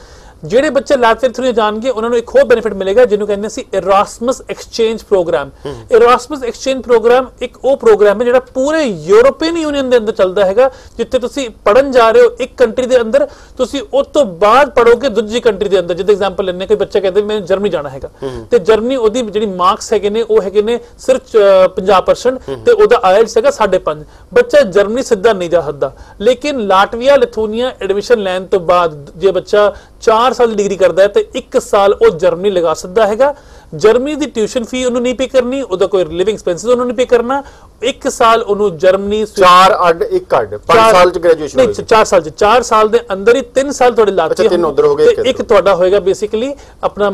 ਜਿਹੜੇ ਬੱਚੇ ਲਾਟਵੀਆ ਥਰੂ ਜਾਣਗੇ ਉਹਨਾਂ ਨੂੰ ਇੱਕ ਹੋਰ ਬੈਨੀਫਿਟ ਮਿਲੇਗਾ ਜਿਹਨੂੰ ਕਹਿੰਦੇ ਸੀ Erasmus exchange programme Erasmus exchange programme ਇੱਕ ਉਹ ਪ੍ਰੋਗਰਾਮ ਹੈ ਜਿਹੜਾ ਪੂਰੇ ਯੂਰੋਪੀਅਨ ਯੂਨੀਅਨ ਦੇ ਅੰਦਰ ਚੱਲਦਾ ਹੈਗਾ ਜਿੱਥੇ ਤੁਸੀਂ ਪੜਨ ਜਾ ਰਹੇ ਹੋ ਇੱਕ ਕੰਟਰੀ ਦੇ ਅੰਦਰ ਤੁਸੀਂ ਉਸ ਤੋਂ ਬਾਅਦ ਪੜੋਗੇ ਦੂਜੀ ਕੰਟਰੀ ਦੇ ਅੰਦਰ। ਜਿੱਦਾਂ ਐਗਜ਼ਾਮਪਲ ਲੈਣੇ ਕੋਈ ਬੱਚਾ ਕਹਿੰਦੇ ਮੈਂ ਜਰਮਨੀ ਜਾਣਾ ਹੈਗਾ। ਤੇ ਜਰਮਨੀ ਉਹਦੀ ਜਿਹੜੀ ਮਾਰਕਸ ਹੈਗੇ ਨੇ ਉਹ ਹੈਗੇ ਨੇ ਸਿਰਫ ਅਹ, 50% ਤੇ ਉਹਦਾ ਆਇਲਟਸ ਹੈਗਾ 5.5 ਬੱਚਾ ਜਰਮਨੀ ਸਿੱਧਾ ਨਹੀਂ ਜਾ ਸਕਦਾ। ਲੇਕਿਨ ਲਾਟਵੀਆ ਲਿਥੂਨੀਆ ਐਡਮਿਸ਼ਨ ਲੈਣ ਤੋਂ ਬਾਅਦ ਜੇ ਬੱਚਾ 4 ਸਾਲ ਦੀ ਡਿਗਰੀ ਕਰਦਾ ਹੈ ਤੇ 1 ਸਾਲ ਉਹ ਜਰਮਨੀ ਲਗਾ ਸਕਦਾ ਹੈਗਾ। ਜਰਮਨੀ ਦੀ ਟਿਊਸ਼ਨ ਫੀ ਉਹਨੂੰ ਨਹੀਂ ਪੇ ਕਰਨੀ ਉਹਦਾ ਕੋਈ ਲਿਵਿੰਗ ਐਕਸਪੈਂਸਸ ਉਹਨੂੰ ਨਹੀਂ ਪੇ ਕਰਨਾ। 1 ਸਾਲ ਉਹਨੂੰ ਜਰਮਨੀ ਸਵਿ- ਚਾਰ ਅੱਡ ਇੱਕ ਅੱਡ 5 ਚਾਰ- ਸਾਲ ਚ ਗ੍ਰੈਜੂਏਸ਼ਨ ਨਹੀਂ ਹੋਏਗੀ 4 ਸਾਲ ਚ। 4 ਸਾਲ ਦੇ ਅੰਦਰ ਹੀ 3 ਸਾਲ ਤੁਹਾਡੇ ਅੱਛਾ, ਤਿੰਨ ਉੱਧਰ ਹੋ ਗਏ, ਇੱਕ ਇੱਕ। ਤੁਹਾਡਾ ਹੋਏਗਾ ਬੇਸਿਕਲੀ ਆਪਣਾ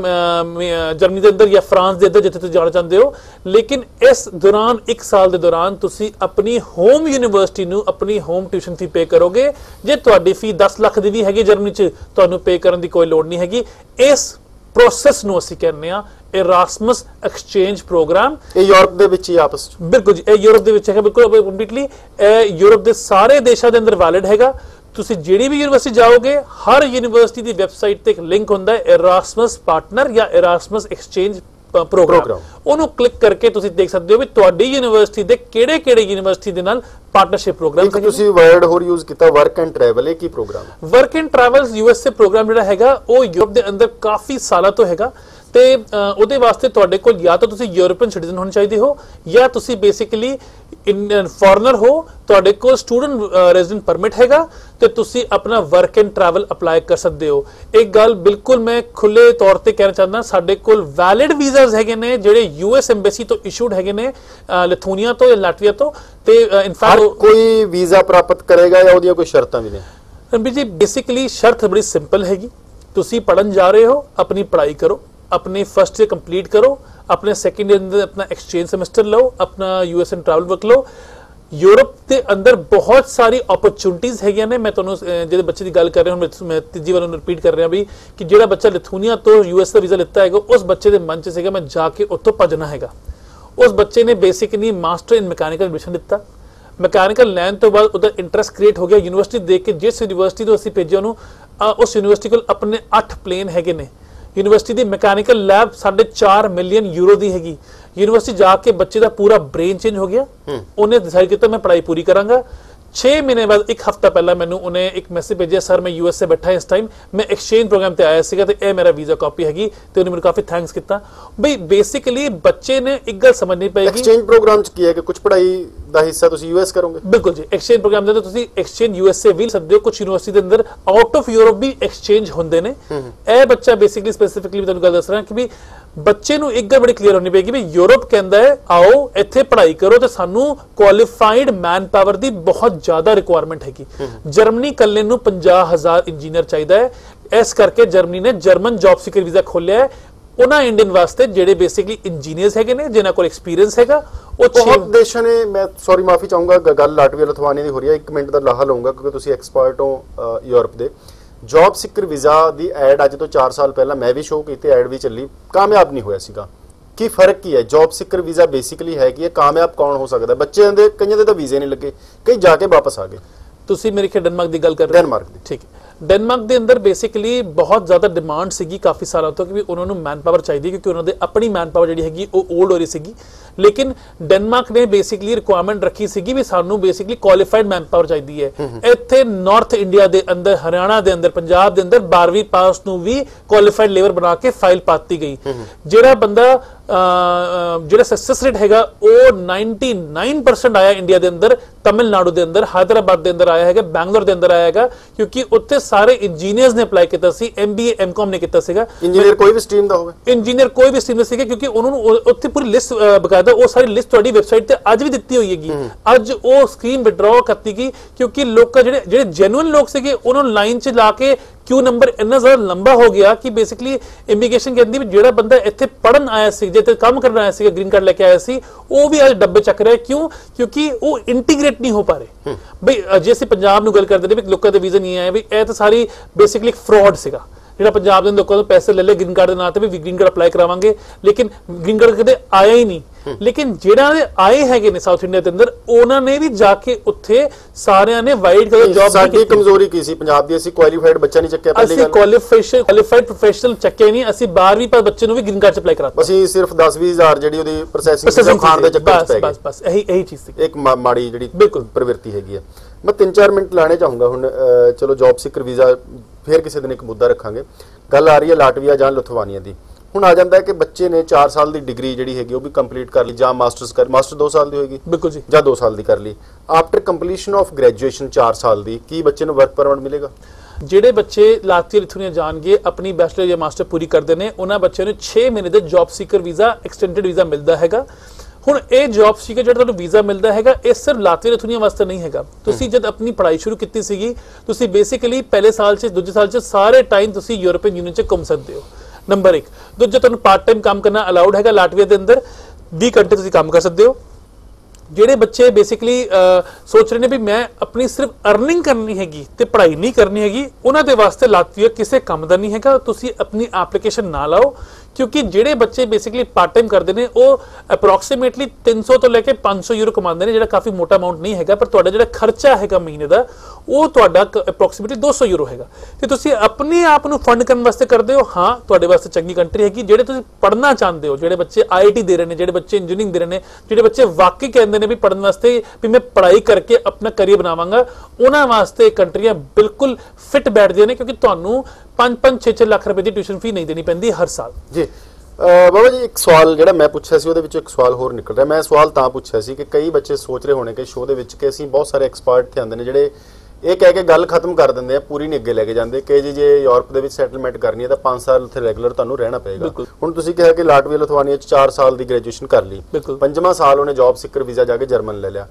ਜਰਮਨੀ ਦੇ ਅੰਦਰ ਜਾਂ ਫਰਾਂਸ ਦੇ ਅੰਦਰ ਜਿੱਥੇ ਤੁਸੀਂ ਜਾਣਾ ਚਾਹੁੰਦੇ ਹੋ। ਲੇਕਿਨ ਇਸ ਦੌਰਾਨ 1 ਸਾਲ ਦੇ ਦੌਰਾਨ ਤੁਸੀਂ ਆਪਣੀ ਹੋਮ ਯੂਨੀਵਰਸਿਟੀ ਨੂੰ ਆਪਣੀ ਹੋਮ ਟਿਊਸ਼ਨ ਫੀ ਪੇ ਕਰੋਗੇ। ਜੇ ਤੁਹਾਡੀ ਫੀ 10 ਲੱਖ ਦੀ ਵੀ ਹੈਗੀ ਜਰਮਨੀ ਚ ਤੁਹਾਨੂੰ ਪੇ ਕਰਨ ਦੀ ਕੋਈ ਲੋੜ ਨਹੀਂ ਹੈਗੀ। ਇਸ ਪ੍ਰੋਸੈਸ ਨੂੰ ਅਸੀਂ ਕਹਿੰਦੇ ਆ ਇਰਾਸਮਸ ਐਕਸਚੇਂਜ ਪ੍ਰੋਗਰਾਮ ਇਹ ਯੂਰਪ ਦੇ ਵਿੱਚ ਹੀ ਆਪਸ ਚ। ਬਿਲਕੁਲ ਜੀ ਇਹ ਯੂਰਪ ਦੇ ਵਿੱਚ ਹੈਗਾ ਬਿਲਕੁਲ ਕੰਪਲੀਟਲੀ ਇਹ ਯੂਰਪ ਦੇ ਸਾਰੇ ਦੇਸ਼ਾਂ ਦੇ ਅੰਦਰ ਵੈਲਿਡ ਹੈਗਾ। ਤੁਸੀਂ ਜਿਹੜੀ ਵੀ ਯੂਨੀਵਰਸਿਟੀ ਜਾਓਗੇ ਹਰ ਯੂਨੀਵਰਸਿਟੀ ਦੀ ਵੈਬਸਾਈਟ ਤੇ ਇੱਕ ਲਿੰਕ ਹੁੰਦਾ ਹੈ Erasmus ਪਾਰਟਨਰ ਜਾਂ Erasmus ਐਕਸਚੇਂਜ ਪ੍ਰੋਗਰਾਮ। ਉਹਨੂੰ ਕਲਿੱਕ ਕਰਕੇ ਤੁਸੀਂ ਦੇਖ ਸਕਦੇ ਹੋ ਵੀ ਤੁਹਾਡੀ ਯੂਨੀਵਰਸਿਟੀ ਦੇ ਕਿਹੜੇ-ਕਿਹੜੇ ਯੂਨੀਵਰਸਿਟੀ ਦੇ ਨਾਲ ਪਾਰਟਨਰਸ਼ਿਪ ਪ੍ਰੋਗਰਾਮ ਤੁਸੀਂ ਵਰਡ ਹੋਰ ਯੂਜ਼ ਕੀਤਾ ਵਰਕ ਐਂਡ ਟਰੈਵਲ ਇਹ ਕੀ programme work and travels USA programme ਜਿਹੜਾ ਹੈਗਾ ਉਹ ਯੂਰਪ ਦੇ ਅੰਦਰ ਕਾਫੀ ਸਾਲਾਂ ਤੋਂ ਹੈਗਾ। ਤੇ ਉਹਦੇ ਵਾਸਤੇ ਤੁਹਾਡੇ ਕੋਲ ਜਾਂ ਤਾਂ ਤੁਸੀਂ ਯੂਰਪੀਅਨ ਸਿਟੀਜ਼ਨ ਹੋਣੇ ਚਾਹੀਦੇ ਹੋ ਜਾਂ ਤੁਸੀਂ ਬੇਸਿਕਲੀ ਇੰਡੀਅਨ ਫੋਰਨਰ ਹੋ ਤੁਹਾਡੇ ਕੋਲ ਸਟੂਡੈਂਟ ਰੈਜ਼ੀਡੈਂਟ ਪਰਮਿਟ ਹੈਗਾ ਤੇ ਤੁਸੀਂ ਆਪਣਾ ਵਰਕ ਐਂਡ ਟਰੈਵਲ ਅਪਲਾਈ ਕਰ ਸਕਦੇ ਹੋ। ਇੱਕ ਗੱਲ ਬਿਲਕੁਲ ਮੈਂ ਖੁੱਲੇ ਤੌਰ ਤੇ ਕਹਿਣਾ ਚਾਹੁੰਦਾ ਸਾਡੇ ਕੋਲ ਵੈਲਿਡ ਵੀਜ਼ਾਸ ਹੈਗੇ ਨੇ ਜਿਹੜੇ ਯੂਐਸ ਐਮਬੈਸੀ ਤੋਂ ਇਸ਼ੂਡ ਹੈਗੇ ਨੇ ਲਿਥੂਨੀਆ ਤੋਂ ਜਾਂ ਲਾਟਵੀਆ ਤੋਂ ਤੇ ਇਨਫੈਕਟ ਕੋਈ ਵੀਜ਼ਾ ਪ੍ਰਾਪਤ ਕਰੇਗਾ ਜਾਂ ਉਹਦੀਆਂ ਕੋਈ ਸ਼ਰਤਾਂ ਵੀ ਨੇ? ਰਣਬੀਰ ਜੀ ਬੇਸਿਕਲੀ ਸ਼ਰਤ ਬੜੀ ਸਿੰਪਲ ਹੈਗੀ। ਤੁਸੀਂ ਪੜਨ ਜਾ ਰਹੇ ਹੋ ਆਪਣੀ ਪੜ੍ਹਾਈ ਕਰੋ। ਆਪਣੀ ਫਰਸਟ ਈਅਰ ਕੰਪਲੀਟ ਕਰੋ ਆਪਣੇ ਸੈਕੰਡ ਈਅਰ ਅੰਦਰ ਆਪਣਾ ਐਕਸਚੇਂਜ ਸਮੈਸਟਰ ਲਓ ਆਪਣਾ ਯੂਐਸ ਐਂਡ ਟਰੈਵਲ ਵਰਕ ਲਓ ਯੂਰਪ ਦੇ ਅੰਦਰ ਬਹੁਤ ਸਾਰੀ ਓਪਰਚੁਨਿਟੀਆਂ ਹੈਗੀਆਂ ਨੇ ਮੈਂ ਤੁਹਾਨੂੰ ਅਹ, ਜਿਹੜੇ ਬੱਚੇ ਦੀ ਗੱਲ ਕਰ ਰਿਹਾ ਹਾਂ ਮੈਂ ਤੀਜੀ ਵਾਰ ਰਿਪੀਟ ਕਰ ਰਿਹਾ ਵੀ ਕਿ ਜਿਹੜਾ ਬੱਚਾ ਲਿਥੂਨੀਆ ਤੋਂ ਯੂਐਸ ਦਾ ਵੀਜ਼ਾ ਲਿੱਤਾ ਹੈਗਾ ਉਸ ਬੱਚੇ ਦੇ ਮਨ 'ਚ ਸੀਗਾ ਮੈਂ ਜਾ ਕੇ ਉੱਥੋਂ ਭੱਜਣਾ ਹੈਗਾ ਉਸ ਬੱਚੇ ਨੇ basically master in mechanical admission ਲਿੱਤਾ ਮਕੈਨੀਕਲ ਲੈਣ ਤੋਂ ਬਾਅਦ ਉਹਦਾ ਇੰਟਰਸਟ ਕ੍ਰੀਏਟ ਹੋ ਗਿਆ ਯੂਨੀਵਰਸਿਟੀ ਦੇਖ ਕੇ ਜਿਸ ਯੂਨੀਵਰਸਿਟੀ ਤੋਂ ਅਸੀਂ ਭੇਜਿਆ ਉਹਨੂੰ ਉਸ ਯੂਨੀਵਰਸਿਟੀ ਕੋਲ ਆਪਣੇ 8 ਪਲੇਨ ਹੈਗੇ ਨੇ ਯੂਨੀਵਰਸਿਟੀ ਦੀ ਮਕੈਨੀਕਲ ਲੈਬ 4.5 ਮਿਲੀਅਨ ਯੂਰੋ ਦੀ ਹੈਗੀ। ਯੂਨੀਵਰਸਿਟੀ ਜਾ ਕੇ ਬੱਚੇ ਦਾ ਪੂਰਾ ਬ੍ਰੇਨ ਚੇਂਜ ਹੋ ਗਿਆ। ਉਹਨੇ ਡਿਸਾਈਡ ਕੀਤਾ ਮੈਂ ਪੜ੍ਹਾਈ ਪੂਰੀ ਕਰਾਂਗਾ। 6 ਮਹੀਨੇ ਬਾਅਦ ਇੱਕ ਹਫਤਾ ਪਹਿਲਾਂ ਮੈਨੂੰ ਉਹਨੇ ਇੱਕ ਮੈਸੇਜ ਭੇਜਿਆ ਸਰ ਮੈਂ ਯੂਐਸਏ ਬੈਠਾ ਇਸ ਟਾਈਮ ਮੈਂ ਐਕਸਚੇਂਜ ਪ੍ਰੋਗਰਾਮ ਤੇ ਆਇਆ ਸੀਗਾ ਤੇ ਇਹ ਮੇਰਾ ਵੀਜ਼ਾ ਕਾਪੀ ਹੈਗੀ ਤੇ ਉਹਨੇ ਮੈਨੂੰ ਕਾਫੀ ਥੈਂਕਸ ਕੀਤਾ। ਬਈ ਬੇਸਿਕਲੀ ਬੱਚੇ ਨੇ ਇੱਕ ਗੱਲ ਸਮਝਣੀ ਪਏਗੀ। ਐਕਸਚੇਂਜ ਪ੍ਰੋਗਰਾਮ ਚ ਕੀ ਹੈ ਕਿ ਕੁਝ ਪੜ੍ਹਾਈ ਦਾ ਹਿੱਸਾ ਤੁਸੀਂ ਯੂਐਸ ਕਰੋਗੇ? ਬਿਲਕੁਲ ਜੀ ਐਕਸਚੇਂਜ ਪ੍ਰੋਗਰਾਮ ਦੇ ਅੰਦਰ ਤੁਸੀਂ ਐਕਸਚੇਂਜ ਯੂਐਸਏ ਵੀ ਸਕਦੇ ਹੋ ਕੁਝ ਯੂਨੀਵਰਸਿਟੀ ਦੇ ਅੰਦਰ ਆਊਟ ਆਫ ਯੂਰਪ ਵੀ ਐਕਸਚੇਂਜ ਹੁੰਦੇ ਨੇ। ਇਹ ਬੱਚਾ ਬੇਸਿਕਲੀ ਸਪੈਸੀਫਿਕਲੀ ਤੁਹਾਨੂੰ ਗੱਲ ਦੱਸ ਰਿਹਾ ਕਿ ਵੀ ਬੱਚੇ ਨੂੰ ਇੱਕ ਗੱਲ ਬੜੀ ਕਲੀਅਰ ਹੋਣੀ ਪਏਗੀ ਵੀ ਯੂਰਪ ਕਹਿੰਦਾ ਹੈ ਆਓ ਇੱਥੇ ਪੜ੍ਹਾਈ ਕਰੋ ਤੇ ਸਾਨੂੰ ਕੁਆਲੀਫਾਈਡ ਮੈਨ ਪਾਵਰ ਦੀ ਬਹੁਤ ਜ਼ਿਆਦਾ ਰਿਕੁਆਇਰਮੈਂਟ ਹੈਗੀ। ਜਰਮਨੀ ਕੱਲੇ ਨੂੰ 50000 ਇੰਜੀਨੀਅਰ ਚਾਹੀਦਾ ਹੈ। ਇਸ ਕਰਕੇ ਜਰਮਨੀ ਨੇ ਜਰਮਨ ਜੌਬ ਸੀਕਰ ਵੀਜ਼ਾ ਖੋਲਿਆ ਹੈ। ਉਹਨਾਂ ਇੰਡੀਅਨ ਵਾਸਤੇ ਜਿਹੜੇ ਬੇਸਿਕਲੀ ਇੰਜੀਨੀਅਰਸ ਹੈਗੇ ਨੇ ਜਿਨ੍ਹਾਂ ਕੋਲ ਐਕਸਪੀਰੀਅੰਸ ਹੈਗਾ ਉਹ ਬਹੁਤ ਦੇਸ਼ਾਂ ਨੇ ਮੈਂ ਸੌਰੀ ਮਾਫੀ ਚਾਹੂੰਗਾ ਗੱਲ ਲਾਟਵੀਆ ਲਥਵਾਨੀ ਦੀ ਹੋ ਰਹੀ ਹੈ। 1 ਮਿੰਟ ਦਾ ਲਾਹਾ ਲਵਾਂਗਾ ਕਿਉਂਕਿ ਤੁਸੀਂ ਐਕਸਪਰਟ ਹੋ ਯੂਰਪ ਦੇ। ਜੌਬ ਸਿਕਰ ਵੀਜ਼ਾ ਦੀ ਐਡ ਅੱਜ ਤੋਂ 4 ਸਾਲ ਪਹਿਲਾਂ ਮੈਂ ਵੀ ਸ਼ੋਅ ਕੀਤੀ ਐਡ ਵੀ ਚੱਲੀ ਕਾਮਯਾਬ ਨਹੀਂ ਹੋਇਆ ਸੀਗਾ। ਕੀ ਫ਼ਰਕ ਕੀ ਹੈ? ਜੌਬ ਸਿਕਰ ਵੀਜ਼ਾ ਬੇਸਿਕਲੀ ਹੈ ਕਿ ਇਹ ਕਾਮਯਾਬ ਕੌਣ ਹੋ ਸਕਦਾ? ਬੱਚਿਆਂ ਦੇ ਕਈਆਂ ਦੇ ਤਾਂ ਵੀਜ਼ੇ ਨਹੀਂ ਲੱਗੇ ਕਈ ਜਾ ਕੇ ਵਾਪਸ ਆ ਗਏ। ਤੁਸੀਂ ਮੇਰੇ ਖਿਆਲ ਡੈਨਮਾਰਕ ਦੀ ਗੱਲ ਕਰ ਰਹੇ ਹੋ? ਡੈਨਮਾਰਕ ਦੀ। ਠੀਕ ਹੈ। ਡੈਨਮਾਰਕ ਦੇ ਅੰਦਰ ਬੇਸਿਕਲੀ ਬਹੁਤ ਜ਼ਿਆਦਾ ਡਿਮਾਂਡ ਸੀਗੀ ਕਾਫੀ ਸਾਲਾਂ ਤੋਂ ਕਿ ਉਹਨਾਂ ਨੂੰ ਮੈਨ ਪਾਵਰ ਚਾਹੀਦੀ ਕਿਉਂਕਿ ਉਹਨਾਂ ਦੇ ਆਪਣੀ ਮੈਨ ਪਾਵਰ ਜਿਹੜੀ ਹੈਗੀ ਉਹ 올ਡ ਹੋ ਰਹੀ ਸੀਗੀ। ਲੇਕਿਨ ਡੈਨਮਾਰਕ ਨੇ ਬੇਸਿਕਲੀ ਰਿਕੁਆਇਰਮੈਂਟ ਰੱਖੀ ਸੀਗੀ ਵੀ ਸਾਨੂੰ ਬੇਸਿਕਲੀ ਕੁਆਲੀਫਾਈਡ ਮੈਨ ਪਾਵਰ ਚਾਹੀਦੀ ਹੈ। ਇੱਥੇ ਨਾਰਥ ਇੰਡੀਆ ਦੇ ਅੰਦਰ ਹਰਿਆਣਾ ਦੇ ਅੰਦਰ ਪੰਜਾਬ ਦੇ ਅੰਦਰ 12ਵੀਂ ਪਾਸ ਨੂੰ ਵੀ ਕੁਆਲੀਫਾਈਡ ਲੇਬਰ ਬਣਾ ਕੇ ਫਾਈਲ ਪਾਤੀ ਗਈ। ਜਿਹੜਾ ਬੰਦਾ ਜਿਹੜਾ ਸਕਸੈਸ ਰੇਟ ਹੈਗਾ ਉਹ 99% ਆਇਆ ਇੰਡੀਆ ਦੇ ਅੰਦਰ ਤਮਿਲਨਾਡੂ ਦੇ ਅੰਦਰ ਹੈਦਰਾਬਾਦ ਦੇ ਅੰਦਰ ਆਇਆ ਹੈਗਾ ਬੈਂਗਲੌਰ ਦੇ ਅੰਦਰ ਆਇਆ ਹੈਗਾ ਕਿਉਂਕਿ ਉੱਥੇ ਸਾਰੇ ਇੰਜੀਨੀਅਰਸ ਨੇ ਅਪਲਾਈ ਕੀਤਾ ਸੀ ਐਮਬੀਏ ਐਮਕਾਮ ਨੇ ਕੀਤਾ ਸੀਗਾ। ਇੰਜੀਨੀਅਰ ਕੋਈ ਵੀ ਸਟਰੀਮ ਦਾ ਹੋਵੇ। ਇੰਜੀਨੀਅਰ ਕੋਈ ਵੀ ਸਟਰੀਮ ਸੀਗਾ ਕਿਉਂਕਿ ਉਹਨਾਂ ਨੂੰ ਉੱਥੇ ਪੂਰੀ ਲਿਸਟ ਬਕਾਇਦਾ ਉਹ ਸਾਰੀ ਲਿਸਟ ਤੁਹਾਡੀ ਵੈਬਸਾਈਟ ਤੇ ਅੱਜ ਵੀ ਦਿੱਤੀ ਹੋਈ ਹੈਗੀ। ਅੱਜ ਉਹ ਸਕਰੀਨ ਵਿਡਰਾਅ ਕਰਤੀ ਗਈ ਕਿਉਂਕਿ ਲੋਕਾਂ ਜਿਹੜੇ ਜਿਹੜੇ ਜੈਨੂਇਨ ਲੋਕ ਸੀਗੇ ਉਹਨਾਂ ਨੂੰ ਲਾਈਨ 'ਚ ਲਾ ਕੇ ਕਿਊ ਨੰਬਰ ਇੰਨਾ ਜ਼ਿਆਦਾ ਲੰਬਾ ਹੋ ਗਿਆ ਕਿ ਬੇਸਿਕਲੀ ਇਮੀਗ੍ਰੇਸ਼ਨ ਕਹਿੰਦੀ ਵੀ ਜਿਹੜਾ ਬੰਦਾ ਇੱਥੇ ਪੜਨ ਆਇਆ ਸੀ ਜੇ ਤੇ ਕੰਮ ਕਰਨ ਆਇਆ ਸੀ ਗ੍ਰੀਨ ਕਾਰਡ ਲੈ ਕੇ ਆਇਆ ਸੀ ਉਹ ਵੀ ਅੱਜ ਡੱਬੇ ਚੱਕ ਰਿਹਾ ਕਿਉਂ? ਕਿਉਂਕਿ ਉਹ ਇੰਟੀਗ੍ਰੇਟ ਨਹੀਂ ਹੋ ਪਾ ਰਹੇ। ਬਈ ਜੇ ਅਸੀਂ ਪੰਜਾਬ ਨੂੰ ਗੱਲ ਕਰਦੇ ਨੇ ਵੀ ਲੋਕਾਂ ਦੇ ਵੀਜ਼ਾ ਨਹੀਂ ਆਏ ਵੀ ਇਹ ਤਾਂ ਸਾਰੀ ਬੇਸਿਕਲੀ ਫਰਾਡ ਸੀਗਾ। ਜਿਹੜਾ ਪੰਜਾਬ ਦੇ ਲੋਕਾਂ ਤੋਂ ਪੈਸੇ ਲੈ ਲੈ ਗ੍ਰੀਨ ਕਾਰਡ ਦੇ ਨਾਂ ਤੇ ਵੀ ਗ੍ਰੀਨ ਕਾਰਡ ਅਪਲਾਈ ਕਰਾਵਾਂਗੇ। ਲੇਕਿਨ ਗ੍ਰੀਨ ਕਾਰਡ ਕਦੇ ਆਇਆ ਹੀ ਨਹੀਂ। ਲੇਕਿਨ ਜਿਹੜਾ ਦੇ ਆਏ ਹੈਗੇ ਨੇ ਸਾਊਥ ਇੰਡੀਆ ਦੇ ਅੰਦਰ ਉਹਨਾਂ ਨੇ ਵੀ ਜਾ ਕੇ ਉੱਥੇ ਸਾਰਿਆਂ ਨੇ ਵਾਈਟ ਕਲਰ ਜੌਬ ਸਾਡੀ ਕਮਜ਼ੋਰੀ ਕੀ ਸੀ? ਪੰਜਾਬ ਦੀ ਅਸੀਂ ਕੁਆਲੀਫਾਈਡ ਬੱਚਾ ਨਹੀਂ ਚੱਕਿਆ ਪਹਿਲੀ ਅਸੀਂ ਗੱਲ। ਕੁਆਲੀਫਿਕੇਸ਼ਨ ਕੁਆਲੀਫਾਈਡ ਪ੍ਰੋਫੈਸ਼ਨਲ ਚੱਕੇ ਨਹੀਂ। ਅਸੀਂ 12ਵੀਂ ਪਰ ਬੱਚੇ ਨੂੰ ਵੀ ਗ੍ਰੀਨ ਕਾਰਡ ਅਪਲਾਈ ਕਰਾਤਾ। ਅਸੀਂ ਸਿਰਫ 10 20000 ਜਿਹੜੀ ਉਹਦੀ ਪ੍ਰੋਸੈਸਿੰਗ ਖਾਣ ਦੇ ਚੱਕਰ। ਚ ਪੈ ਬਸ ਗਏ। ਬਸ ਬਸ ਇਹੀ ਇਹੀ ਚੀਜ਼ ਸੀ। ਇੱਕ ਮਾੜੀ ਜਿਹੜੀ ਬਿਲਕੁਲ। ਪ੍ਰਵਿਰਤੀ ਹੈਗੀ ਹੈ ਮੈਂ 3-4 ਮਿੰਟ ਲਾਣੇ ਚਾਹੂੰਗਾ ਹੁਣ ਚਲੋ ਜੌਬ ਸਿਕਰ ਵੀਜ਼ਾ ਫੇਰ ਕਿਸੇ ਦਿਨ ਇੱਕ ਮੁੱਦਾ ਰੱਖਾਂਗੇ। ਗੱਲ ਆ ਰਹੀ ਹੈ ਲਾਟਵੀਆ ਜਾਂ ਲਿਥੁਆਨੀਆ ਦੀ। ਹੁਣ ਆ ਜਾਂਦਾ ਹੈ ਕਿ ਬੱਚੇ ਨੇ 4 ਸਾਲ ਦੀ ਡਿਗਰੀ ਜਿਹੜੀ ਹੈਗੀ ਉਹ ਵੀ ਕੰਪਲੀਟ ਕਰ ਲਈ ਜਾਂ ਮਾਸਟਰਸ ਕਰ ਮਾਸਟਰ 2 ਸਾਲ ਦੀ ਹੋਏਗੀ ਬਿਲਕੁਲ ਜੀ। ਜਾਂ 2 ਸਾਲ ਦੀ ਕਰ ਲਈ। ਆਫਟਰ ਕੰਪਲੀਸ਼ਨ ਆਫ ਗ੍ਰੈਜੂਏਸ਼ਨ 4 ਸਾਲ ਦੀ ਕੀ ਬੱਚੇ ਨੂੰ ਵਰਕ ਪਰਮਿਟ ਮਿਲੇਗਾ? ਜਿਹੜੇ ਬੱਚੇ ਲਾਤਵੀਆ ਲਿਥੁਆਨੀਆ ਜਾਣਗੇ ਆਪਣੀ ਬੈਚਲਰ ਜਾਂ ਮਾਸਟਰ ਪੂਰੀ ਕਰਦੇ ਨੇ ਉਹਨਾਂ ਬੱਚਿਆਂ ਨੂੰ 6 ਮਹੀਨੇ ਦੇ job seeker visa extended visa ਮਿਲਦਾ ਹੈਗਾ। ਹੁਣ ਇਹ ਜੌਬ ਸੀਕਰ ਜਿਹੜਾ ਤੁਹਾਨੂੰ ਵੀਜ਼ਾ ਮਿਲਦਾ ਹੈਗਾ, ਇਹ ਸਿਰਫ ਲਾਤਵੀਆ ਲਿਥੁਆਨੀਆ ਵਾਸਤੇ ਨਹੀਂ ਹੈਗਾ। ਤੁਸੀਂ ਜਦ ਆਪਣੀ ਪੜ੍ਹਾਈ ਸ਼ੁਰੂ ਕੀਤੀ ਸੀਗੀ, ਤੁਸੀਂ ਬੇਸਿਕਲੀ ਪਹਿਲੇ ਸਾਲ 'ਚ, ਦੂਜੇ ਸਾਲ 'ਚ ਸਾਰੇ ਟਾਈਮ ਤੁਸੀਂ ਯੂਰਪੀਅਨ ਯੂਨੀਅਨ 'ਚ ਘੁੰਮ ਸਕਦੇ ਹੋ। ਨੰਬਰ 1 ਦੂਜਾ, ਤੁਹਾਨੂੰ ਪਾਰਟ ਟਾਈਮ ਕੰਮ ਕਰਨਾ ਅਲਾਉਡ ਹੈਗਾ ਲਾਟਵੀਆ ਦੇ ਅੰਦਰ। 20 ਘੰਟੇ ਤੁਸੀਂ ਕੰਮ ਕਰ ਸਕਦੇ ਹੋ। ਜਿਹੜੇ ਬੱਚੇ ਬੇਸਿਕਲੀ ਸੋਚ ਰਹੇ ਨੇ ਵੀ ਮੈਂ ਆਪਣੀ ਸਿਰਫ ਅਰਨਿੰਗ ਕਰਨੀ ਹੈਗੀ ਤੇ ਪੜ੍ਹਾਈ ਨਹੀਂ ਕਰਨੀ ਹੈਗੀ, ਉਹਨਾਂ ਦੇ ਵਾਸਤੇ ਲਾਤਵੀਆ ਕਿਸੇ ਕੰਮ ਦਾ ਨਹੀਂ ਹੈਗਾ। ਤੁਸੀਂ ਆਪਣੀ ਐਪਲੀਕੇਸ਼ਨ ਨਾ ਲਾਓ। ਕਿਉਂਕਿ ਜਿਹੜੇ ਬੱਚੇ ਬੇਸਿਕਲੀ ਪਾਰਟ ਟਾਈਮ ਕਰਦੇ ਨੇ, ਉਹ ਅਪਰੋਕਸੀਮੇਟਲੀ 300 ਤੋਂ ਲੈ ਕੇ 500 ਯੂਰੋ ਕਮਾਉਂਦੇ ਨੇ, ਜਿਹੜਾ ਕਾਫੀ ਮੋਟਾ ਅਮਾਉਂਟ ਨਹੀਂ ਹੈਗਾ, ਪਰ ਤੁਹਾਡਾ ਜਿਹੜਾ ਖਰਚਾ ਹੈਗਾ ਮਹੀਨੇ ਦਾ, ਉਹ ਤੁਹਾਡਾ ਅਪਰੋਕਸੀਮੇਟਲੀ 200 ਯੂਰੋ ਹੈਗਾ। ਤੇ ਤੁਸੀਂ ਆਪਣੇ ਆਪ ਨੂੰ ਫੰਡ ਕਰਨ ਵਾਸਤੇ ਕਰਦੇ ਹੋ? ਹਾਂ, ਤੁਹਾਡੇ ਵਾਸਤੇ ਚੰਗੀ ਕੰਟਰੀ ਹੈਗੀ। ਜਿਹੜੇ ਤੁਸੀਂ ਪੜ੍ਹਨਾ ਚਾਹੁੰਦੇ ਹੋ, ਜਿਹੜੇ ਬੱਚੇ ਆਈਆਈਟੀ ਦੇ ਰਹੇ ਨੇ, ਜਿਹੜੇ ਬੱਚੇ ਇੰਜੀਨੀਅਰਿੰਗ ਦੇ ਰਹੇ ਨੇ, ਜਿਹੜੇ ਬੱਚੇ ਵਾਕਈ ਕਹਿੰਦੇ ਨੇ ਵੀ ਪੜ੍ਹਨ ਵਾਸਤੇ ਵੀ ਮੈਂ ਪੜ੍ਹਾਈ ਕਰਕੇ ਆਪਣਾ ਕਰੀਅਰ ਬਣਾਵਾਂਗਾ, ਉਹਨਾਂ ਵਾਸਤੇ ਕੰਟਰੀਆਂ ਬਿਲਕੁਲ ਫਿੱਟ ਬੈਠਦੀਆਂ ਨੇ, ਕਿਉਂਕਿ ਤੁਹਾਨੂੰ 5-5 6-6 ਲੱਖ ਰੁਪਏ ਦੀ ਟਿਊਸ਼ਨ ਫੀ ਨਹੀਂ ਦੇਣੀ ਪੈਂਦੀ ਹਰ ਸਾਲ। ਜੀ। ਬਾਬਾ ਜੀ ਇੱਕ ਸਵਾਲ ਜਿਹੜਾ ਮੈਂ ਪੁੱਛਿਆ ਸੀ ਉਹਦੇ ਵਿੱਚੋਂ ਇੱਕ ਸਵਾਲ ਹੋਰ ਨਿਕਲ ਰਿਹਾ। ਮੈਂ ਸਵਾਲ ਤਾਂ ਪੁੱਛਿਆ ਸੀ ਕਿ ਕਈ ਬੱਚੇ ਸੋਚ ਰਹੇ ਹੋਣੇ ਕਿ ਸ਼ੋਅ ਦੇ ਵਿੱਚ ਕਿ ਅਸੀਂ ਬਹੁਤ ਸਾਰੇ ਐਕਸਪਰਟ ਇੱਥੇ ਆਉਂਦੇ ਨੇ ਜਿਹੜੇ ਇਹ ਕਹਿ ਕੇ ਗੱਲ ਖਤਮ ਕਰ ਦਿੰਦੇ ਆ ਪੂਰੀ ਨਹੀਂ ਅੱਗੇ ਲੈ ਕੇ ਜਾਂਦੇ ਕਿ ਜੀ ਜੇ ਯੂਰਪ ਦੇ ਵਿੱਚ ਸੈਟਲਮੈਂਟ ਕਰਨੀ ਹੈ ਤਾਂ 5 ਸਾਲ ਉੱਥੇ ਰੈਗੂਲਰ ਤੁਹਾਨੂੰ ਰਹਿਣਾ ਪਏਗਾ। ਹੁਣ ਤੁਸੀਂ ਕਿਹਾ ਕਿ ਲਾਟਵੀਆ ਲਿਥੁਆਨੀਆ ਚ 4 ਸਾਲ ਦੀ ਗ੍ਰੈਜੂਏਸ਼ਨ ਕਰ ਲਈ। ਪੰਜਵਾਂ ਸਾਲ ਉਹਨੇ ਜੌਬ ਸਿੱਕਰ ਵੀਜ਼ਾ ਜਾ ਕੇ ਜਰਮਨ ਲੈ ਲਿਆ।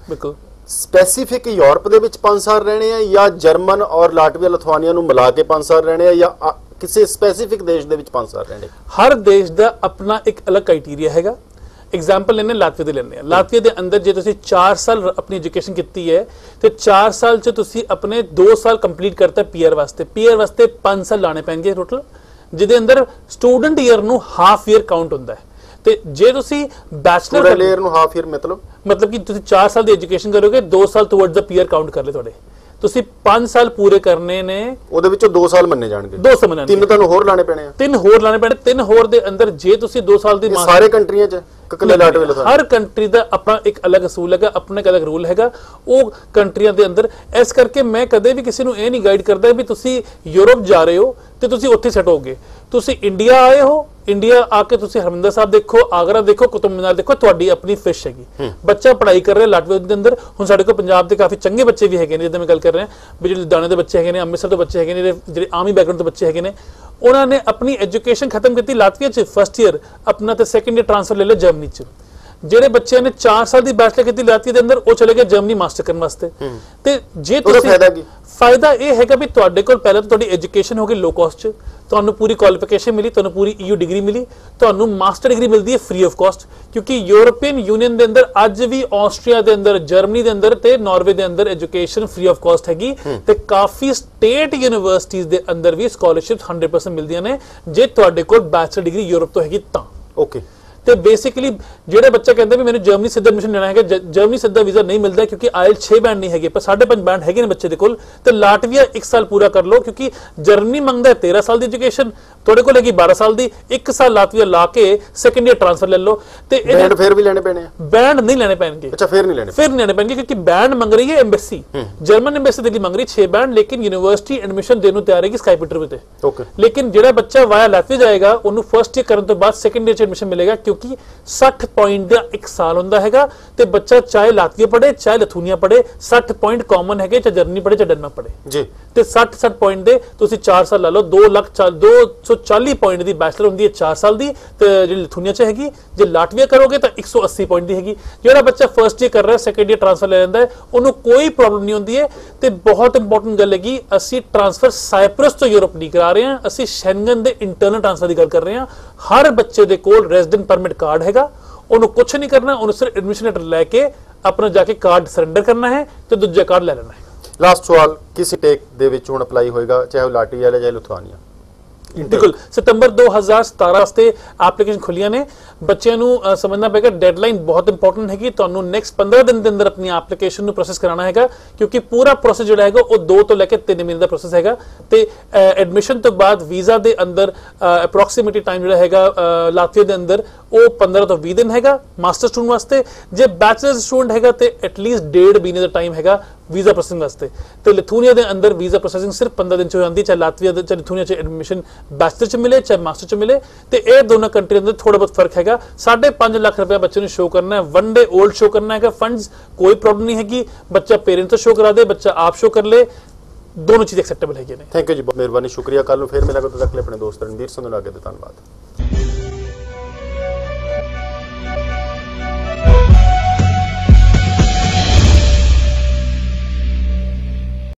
ਸਪੈਸੀਫਿਕ ਯੂਰਪ ਦੇ ਵਿੱਚ 5 ਸਾਲ ਰਹਿਣੇ ਆ ਜਾਂ ਜਰਮਨ ਔਰ ਲਾਟਵੀਆ ਲਿਥੁਆਨੀਆ ਨੂੰ ਮਿਲਾ ਕੇ 5 ਸਾਲ ਰਹਿਣੇ ਆ ਜਾਂ ਅ, ਕਿਸੇ ਸਪੈਸੀਫਿਕ ਦੇਸ਼ ਦੇ ਵਿੱਚ 5 ਸਾਲ ਰਹਿਣੇ ਹਰ ਦੇਸ਼ ਦਾ ਆਪਣਾ ਇੱਕ ਅਲੱਗ ਕ੍ਰਾਈਟੇਰੀਆ ਹੈਗਾ। ਐਗਜ਼ਾਮਪਲ ਲੈਣੇ ਲਾਤਵੀਆ ਦੇ ਲੈਣੇ ਆ ਲਾਤਵੀਆ ਦੇ ਅੰਦਰ ਜੇ ਤੁਸੀਂ 4 ਸਾਲ ਆਪਣੀ ਐਜੂਕੇਸ਼ਨ ਕੀਤੀ ਹੈ ਤੇ 4 ਸਾਲ ਚ ਤੁਸੀਂ ਆਪਣੇ 2 ਸਾਲ ਕੰਪਲੀਟ ਕਰਤਾ ਪੀਆਰ ਵਾਸਤੇ। ਪੀਆਰ ਵਾਸਤੇ 5 ਸਾਲ ਲਾਣੇ ਪੈਣਗੇ ਟੋਟਲ ਜਿਹਦੇ ਅੰਦਰ ਸਟੂਡੈਂਟ ਈਅਰ ਨੂੰ ਹਾਫ ਈਅਰ ਕਾਊਂਟ ਹੁੰਦਾ ਹੈ। ਤੇ ਜੇ ਤੁਸੀਂ ਬੈਚਲਰ ਪੂਰਾ ਲੇਅਰ ਨੂੰ ਹਾਫ ਈਅਰ ਮਤਲਬ? ਮਤਲਬ ਕਿ ਤੁਸੀਂ 4 ਸਾਲ ਦੀ ਐਜੂਕੇਸ਼ਨ ਕਰੋਗੇ 2 ਸਾਲ ਟੁਵਰਡਸ ਦਾ ਪੀਆਰ ਕਾਊਂਟ ਕਰ ਲੈ ਤੁਹਾਡੇ। ਤੁਸੀਂ 5 ਸਾਲ ਪੂਰੇ ਕਰਨੇ ਨੇ। ਉਹਦੇ ਵਿੱਚੋਂ 2 ਸਾਲ ਮੰਨੇ ਜਾਣਗੇ। ਦੋ ਸਮਝਣਾ ਤਿੰਨ ਤੁਹਾਨੂੰ ਹੋਰ ਲਾਣੇ ਪੈਣੇ ਆ। ਤਿੰਨ ਹੋਰ ਲਾਣੇ ਪੈਣੇ ਤਿੰਨ ਹੋਰ ਦੇ ਅੰਦਰ ਜੇ ਤੁਸੀਂ 2 ਸਾਲ ਦੀ ਸਾਰੇ ਕੰਟਰੀਆਂ 'ਚ। ਕਕਲੇ ਲਾਟਵੀਆ ਲਿਥੁਆਨੀਆ ਹਰ ਕੰਟਰੀ ਦਾ ਆਪਣਾ ਇੱਕ ਅਲੱਗ ਅਸੂਲ ਹੈਗਾ ਆਪਣਾ ਇੱਕ ਅਲੱਗ ਰੂਲ ਹੈਗਾ। ਉਹ ਕੰਟਰੀਆਂ ਦੇ ਅੰਦਰ ਇਸ ਕਰਕੇ ਮੈਂ ਕਦੇ ਵੀ ਕਿਸੇ ਨੂੰ ਇਹ ਨਹੀਂ ਗਾਈਡ ਕਰਦਾ ਵੀ ਤੁਸੀਂ ਯੂਰਪ ਜਾ ਰਹੇ ਹੋ ਤੇ ਤੁਸੀਂ ਉੱਥੇ ਸੈਟ ਹੋਗੇ ਤੁਸੀਂ ਇੰਡੀਆ ਆਏ ਹੋ ਇੰਡੀਆ ਆ ਕੇ ਤੁਸੀਂ ਹਰਮਿੰਦਰ ਸਾਹਿਬ ਦੇਖੋ ਆਗਰਾ ਦੇਖੋ ਕੁਤੁਬ ਮੀਨਾਰ ਦੇਖੋ ਤੁਹਾਡੀ ਆਪਣੀ ਫਿਸ਼ ਹੈਗੀ। ਬੱਚਾ ਪੜ੍ਹਾਈ ਕਰ ਰਿਹਾ ਲਾਟਵੀਆ ਦੇ ਅੰਦਰ। ਹੁਣ ਸਾਡੇ ਕੋਲ ਪੰਜਾਬ ਦੇ ਕਾਫੀ ਚੰਗੇ ਬੱਚੇ ਵੀ ਹੈਗੇ ਨੇ ਜਿੱਦਾਂ ਮੈਂ ਗੱਲ ਕਰ ਰਿਹਾ ਵੀ ਜਿਹੜੇ ਲੁਧਿਆਣੇ ਦੇ ਬੱਚੇ ਹੈਗੇ ਨੇ ਅੰਮ੍ਰਿਤਸਰ ਦੇ ਬੱਚੇ ਹੈਗੇ ਨੇ ਜਿਹੜੇ ਆਰਮੀ ਬੈਕਗ੍ਰਾਉਂਡ ਦੇ ਬੱਚੇ ਹੈਗੇ ਨੇ। ਉਹਨਾਂ ਨੇ ਆਪਣੀ ਐਜੂਕੇਸ਼ਨ ਖਤਮ ਕੀਤੀ ਲਾਟਵੀਆ ਚ ਫਸਟ ਈਅਰ ਆਪਣਾ ਤੇ ਸੈਕੰਡ ਈਅਰ ਟ੍ਰਾਂਸਫਰ ਲੈ ਲਿਆ ਜਰਮਨੀ ਚ। ਜਿਹੜੇ ਬੱਚਿਆਂ ਨੇ 4 ਸਾਲ ਦੀ ਬੈਚਲਰ ਕੀਤੀ ਲਾਤਵੀਆ ਦੇ ਅੰਦਰ ਉਹ ਚਲੇ ਗਏ ਜਰਮਨੀ ਮਾਸਟਰ ਕਰਨ ਵਾਸਤੇ। ਤੇ ਜੇ ਤੁਸੀਂ ਫਾਇਦਾ ਕੀ? ਫਾਇਦਾ ਇਹ ਹੈਗਾ ਵੀ ਤੁਹਾਡੇ ਕੋਲ ਪਹਿਲਾਂ ਤਾਂ ਤੁਹਾਡੀ ਐਜੂਕੇਸ਼ਨ ਹੋ ਗਈ ਲੋ ਕਾਸਟ ਚ। ਤੁਹਾਨੂੰ ਪੂਰੀ ਕੁਆਲੀਫਿਕੇਸ਼ਨ ਮਿਲੀ ਤੁਹਾਨੂੰ ਪੂਰੀ EU ਡਿਗਰੀ ਮਿਲੀ ਤੁਹਾਨੂੰ ਮਾਸਟਰ ਡਿਗਰੀ ਮਿਲਦੀ ਹੈ ਫ੍ਰੀ ਆਫ ਕਾਸਟ ਕਿਉਂਕਿ ਯੂਰੋਪੀਅਨ ਯੂਨੀਅਨ ਦੇ ਅੰਦਰ ਅੱਜ ਵੀ ਆਸਟਰੀਆ ਦੇ ਅੰਦਰ ਜਰਮਨੀ ਦੇ ਅੰਦਰ ਤੇ ਨਾਰਵੇ ਦੇ ਅੰਦਰ ਐਜੂਕੇਸ਼ਨ ਫ੍ਰੀ ਆਫ ਕਾਸਟ ਹੈਗੀ ਤੇ ਕਾਫੀ ਸਟੇਟ ਯੂਨੀਵਰਸਿਟੀਜ਼ ਦੇ ਅੰਦਰ ਵੀ ਸਕਾਲਰਸ਼ਿਪਸ 100% ਮਿਲਦੀਆਂ ਨੇ। ਜੇ ਤੁਹਾਡੇ ਕੋਲ ਬੈਚਲਰ ਡਿਗਰੀ ਯੂਰਪ ਤੋਂ ਹੈਗੀ ਤਾਂ। ਓਕੇ ਤੇ ਬੇਸਿਕਲੀ ਜਿਹੜੇ ਬੱਚੇ ਕਹਿੰਦੇ ਵੀ ਮੈਨੂੰ ਜਰਮਨੀ ਸਿੱਧਾ ਐਡਮਿਸ਼ਨ ਲੈਣਾ ਹੈਗਾ ਜਰਮਨੀ ਸਿੱਧਾ ਵੀਜ਼ਾ ਨਹੀਂ ਮਿਲਦਾ ਕਿਉਂਕਿ ਆਇਲ 6 ਬੈਂਡ ਨਹੀਂ ਹੈਗੇ, ਪਰ 5.5 ਬੈਂਡ ਹੈਗੇ ਨੇ ਬੱਚੇ ਦੇ ਕੋਲ, ਤੇ ਲਾਟਵੀਆ 1 ਸਾਲ ਪੂਰਾ ਕਰ ਲਓ ਕਿਉਂਕਿ ਜਰਮਨੀ ਮੰਗਦਾ ਹੈ 13 ਸਾਲ ਦੀ ਐਜੂਕੇਸ਼ਨ ਤੁਹਾਡੇ ਕੋਲ ਹੈਗੀ 12 ਸਾਲ ਦੀ 1 ਸਾਲ ਲਾਟਵੀਆ ਲਾ ਕੇ ਸੈਕੰਡ ਈਅਰ ਟ੍ਰਾਂਸਫਰ ਲੈ ਲਓ। ਤੇ ਬੈਂਡ ਫੇਰ ਵੀ ਲੈਣੇ ਪੈਣੇ ਆ? ਬੈਂਡ ਨਹੀਂ ਲੈਣੇ ਪੈਣਗੇ। ਅੱਛਾ ਫੇਰ ਨਹੀਂ ਲੈਣੇ ਫਿਰ ਨਹੀਂ ਲੈਣੇ ਪੈਣਗੇ ਕਿਉਂਕਿ ਬੈਂਡ ਮੰਗ ਰਹੀ ਹੈ ਐਮਬੈਸੀ ਜਰਮਨ ਐਮਬੈਸੀ ਦੇ ਲਈ ਮੰਗ ਰਹੀ 6 ਬੈਂਡ ਲੇਕਿਨ ਯੂਨੀਵਰਸਿਟੀ ਐਡਮਿਸ਼ਨ ਦੇਣ ਨੂੰ ਤਿਆਰ ਹੈਗੀ ਸਕਾਈਪੀਟਰ ਤੇ ਓਕੇ ਲੇਕਿਨ ਜਿਹੜਾ ਬੱਚਾ ਵਾਇਆ ਲਾਤਵੀਆ ਜਾਏਗਾ ਉਹਨੂੰ ਫਰਸਟ ਈਅਰ ਕਰਨ ਤੋਂ ਬਾਅਦ ਸੈਕੰਡ ਈਅਰ ਚ ਐਡਮਿਸ਼ਨ ਮਿਲੇਗਾ ਕਿਉਂਕਿ 60 ਪੁਆਇੰਟ ਦਾ ਇੱਕ ਸਾਲ ਹੁੰਦਾ ਹੈਗਾ ਤੇ ਬੱਚਾ ਚਾਹੇ ਲਾਤਵੀਆ ਪੜੇ ਚਾਹੇ ਲਥੂਨੀਆ ਪੜੇ 60 ਪੁਆਇੰਟ ਕਾਮਨ ਹੈਗੇ ਚਾਹੇ ਜਰਮਨੀ ਪੜੇ ਚਾਹੇ ਡੈਨਮਾਰਕ ਪੜੇ ਜੀ। ਤੇ 60 60 ਪੁਆਇੰਟ ਦੇ ਤੁਸੀਂ 4 ਸਾਲ ਲਾ ਲਓ 2 ਲੱਖ 240 ਪੁਆਇੰਟ ਦੀ ਬੈਚਲਰ ਹੁੰਦੀ ਹੈ 4 ਸਾਲ ਦੀ ਤੇ ਜਿਹੜੀ ਲਿਥੂਨੀਆ ਚ ਹੈਗੀ, ਜੇ ਲਾਟਵੀਆ ਕਰੋਗੇ ਤਾਂ 180 ਪੁਆਇੰਟ ਦੀ ਹੈਗੀ। ਜਿਹੜਾ ਬੱਚਾ ਫਰਸਟ ਈਅਰ ਕਰ ਰਿਹਾ ਸੈਕੰਡ ਈਅਰ ਟ੍ਰਾਂਸਫਰ ਲੈ ਲੈਂਦਾ ਹੈ, ਉਹਨੂੰ ਕੋਈ ਪ੍ਰੋਬਲਮ ਨਹੀਂ ਹੁੰਦੀ ਹੈ। ਤੇ ਬਹੁਤ ਇੰਪੋਰਟੈਂਟ ਗੱਲ ਹੈਗੀ, ਅਸੀਂ ਟ੍ਰਾਂਸਫਰ ਸਾਈਪ੍ਰਸ ਤੋਂ ਯੂਰਪ ਨਹੀਂ ਕਰਾ ਰਹੇ ਹਾਂ, ਅਸੀਂ ਸ਼ੈਂਗਨ ਦੇ ਇੰਟਰਨਲ ਟ੍ਰਾਂਸਫਰ ਦੀ ਗੱਲ ਕਰ ਰਹੇ ਹਾਂ। ਹਰ ਬੱਚੇ ਦੇ ਕੋਲ ਰੈਜ਼ੀਡੈਂਟ ਪਰਮਿਟ ਕਾਰਡ ਹੈਗਾ, ਉਹਨੂੰ ਕੁਝ ਨਹੀਂ ਕਰਨਾ, ਉਹਨੂੰ ਸਿਰਫ ਐਡਮਿਸ਼ਨ ਲੈਟਰ ਲੈ ਕੇ ਆਪਣਾ ਜਾ ਕੇ ਕਾਰਡ ਸਰੈਂਡਰ ਕਰਨਾ ਹੈ ਤੇ ਦੂਜਾ ਕਾਰਡ ਲੈ ਲੈਣਾ ਹੈ। ਲਾਸਟ ਸਵਾਲ, ਕਿਸ ਟੇਕ ਦੇ ਵਿੱਚ ਹੁਣ ਅਪਲਾਈ ਹੋਏਗਾ, ਚਾਹੇ ਉਹ ਲਾਟਵੀਆ ਹੈ ਚਾਹੇ ਲਿਥੁਆਨੀਆ? ਬਿਲਕੁਲ ਸਤੰਬਰ 2017 ਵਾਸਤੇ ਐਪਲੀਕੇਸ਼ਨ ਖੁੱਲੀਆਂ ਨੇ। ਬੱਚਿਆਂ ਨੂੰ ਸਮਝਣਾ ਪਏਗਾ ਡੈਡਲਾਈਨ ਬਹੁਤ ਇੰਪੋਰਟੈਂਟ ਹੈਗੀ। ਤੁਹਾਨੂੰ ਨੈਕਸਟ 15 ਦਿਨ ਦੇ ਅੰਦਰ ਆਪਣੀ ਐਪਲੀਕੇਸ਼ਨ ਨੂੰ ਪ੍ਰੋਸੈਸ ਕਰਾਉਣਾ ਹੈਗਾ ਕਿਉਂਕਿ ਪੂਰਾ ਪ੍ਰੋਸੈਸ ਜਿਹੜਾ ਹੈਗਾ ਉਹ 2 ਤੋਂ ਲੈ ਕੇ 3 ਮਹੀਨੇ ਦਾ ਪ੍ਰੋਸੈਸ ਹੈਗਾ। ਤੇ ਐਡਮਿਸ਼ਨ ਤੋਂ ਬਾਅਦ ਵੀਜ਼ਾ ਦੇ ਅੰਦਰ ਅਪਰੋਕਸੀਮੇਟਲੀ ਟਾਈਮ ਜਿਹੜਾ ਹੈਗਾ ਅ, ਲਾਤਵੀਆ ਦੇ ਅੰਦਰ ਉਹ 15 ਤੋਂ 20 ਦਿਨ ਹੈਗਾ ਮਾਸਟਰ ਸਟੂਡੈਂਟ ਵਾਸਤੇ। ਜੇ ਬੈਚਲਰ ਸਟੂਡੈਂਟ ਹੈਗਾ ਤੇ ਐਟਲੀਸਟ ਡੇਢ ਮਹੀਨੇ ਦਾ ਟਾਈਮ ਹੈਗਾ। ਵੀਜ਼ਾ ਪ੍ਰੋਸੈਸਿੰਗ ਵਾਸਤੇ। ਤੇ ਲਿਥੂਨੀਆ ਦੇ ਅੰਦਰ ਵੀਜ਼ਾ ਪ੍ਰੋਸੈਸਿੰਗ ਸਿਰਫ 15 ਦਿਨ ਚ ਹੋ ਜਾਂਦੀ, ਚਾਹੇ ਲਾਤਵੀਆ ਦੇ, ਚਾਹੇ ਲਿਥੂਨੀਆ ਚ ਐਡਮਿਸ਼ਨ ਬੈਚਲਰ ਚ ਮਿਲੇ, ਚਾਹੇ ਮਾਸਟਰ ਚ ਮਿਲੇ। ਤੇ ਇਹ ਦੋਨੋਂ ਕੰਟਰੀ ਅੰਦਰ ਥੋੜਾ ਬਹੁਤ ਫ਼ਰਕ ਹੈਗਾ। 5.5 ਲੱਖ ਰੁਪਏ ਬੱਚੇ ਨੂੰ ਸ਼ੋ ਕਰਨਾ ਹੈ। ਵਨ ਡੇ 올ਡ ਸ਼ੋ ਕਰਨਾ ਹੈਗਾ। ਫੰਡਸ ਕੋਈ ਪ੍ਰੋਬਲਮ ਨਹੀਂ ਹੈਗੀ। ਬੱਚਾ ਪੇਰੈਂਟਸ ਤੋਂ ਸ਼ੋ ਕਰਾ ਦੇ, ਬੱਚਾ ਆਪ ਸ਼ੋ ਕਰ ਲੇ। ਦੋਨੋਂ ਚੀਜ਼ ਐਕਸੈਪਟੇਬਲ ਹੈਗੀਆਂ ਨੇ। ਥੈਂਕ ਯੂ ਜੀ, ਬਹੁਤ ਮਿਹਰਬਾਨੀ। ਸ਼ੁਕਰੀਆ। ਕੱਲ ਨੂੰ ਫੇਰ ਮਿਲਾਂਗੇ। ਤਦ ਤੱਕ ਆਪਣੇ ਦੋਸਤ ਰਣਵੀਰ ਸਿੰਘ ਨੂੰ ਅੱਗੇ ਦੇ ਧੰਨਵਾਦ।